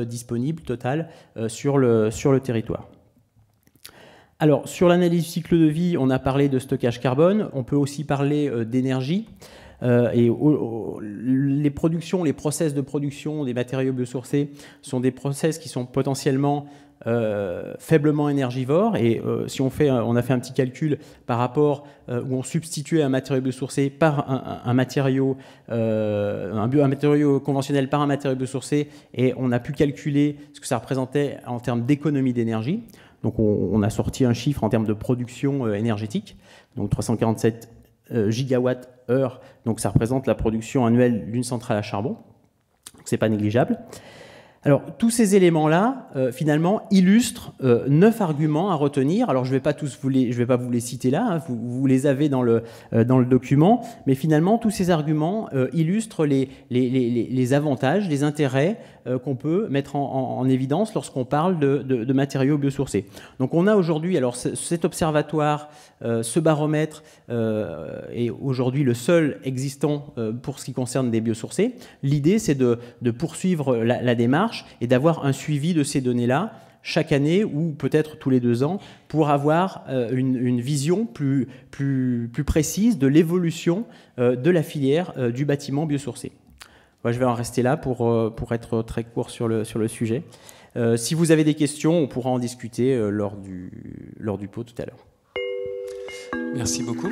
disponible totale sur, le, sur le territoire. Alors, sur l'analyse du cycle de vie, on a parlé de stockage carbone, on peut aussi parler d'énergie. Euh, et les productions, les process de production des matériaux biosourcés sont des process qui sont potentiellement euh, faiblement énergivores. Et euh, si on, fait, on a fait un petit calcul par rapport où on substituait un matériau biosourcé par un, matériau, un, matériau conventionnel par un matériau biosourcé, et on a pu calculer ce que ça représentait en termes d'économie d'énergie. Donc on, on, a sorti un chiffre en termes de production énergétique, donc 347 gigawatts Donc ça représente la production annuelle d'une centrale à charbon. Ce n'est pas négligeable. Alors, tous ces éléments-là, euh, finalement, illustrent euh, neuf arguments à retenir. Alors, je ne vais pas tous vous les, citer là, hein. vous, les avez dans le, euh, dans le document, mais finalement, tous ces arguments illustrent les, avantages, les intérêts qu'on peut mettre en, en, évidence lorsqu'on parle de, matériaux biosourcés. Donc, on a aujourd'hui, alors, cet observatoire, ce baromètre est aujourd'hui le seul existant pour ce qui concerne des biosourcés. L'idée, c'est de, de poursuivre la démarche et d'avoir un suivi de ces données-là chaque année ou peut-être tous les deux ans pour avoir euh, une, vision plus, plus, plus, précise de l'évolution euh, de la filière euh, du bâtiment biosourcé. je vais en rester là pour, pour être très court sur le, sur le sujet. si vous avez des questions, on pourra en discuter lors, du, lors du pot tout à l'heure. Merci beaucoup.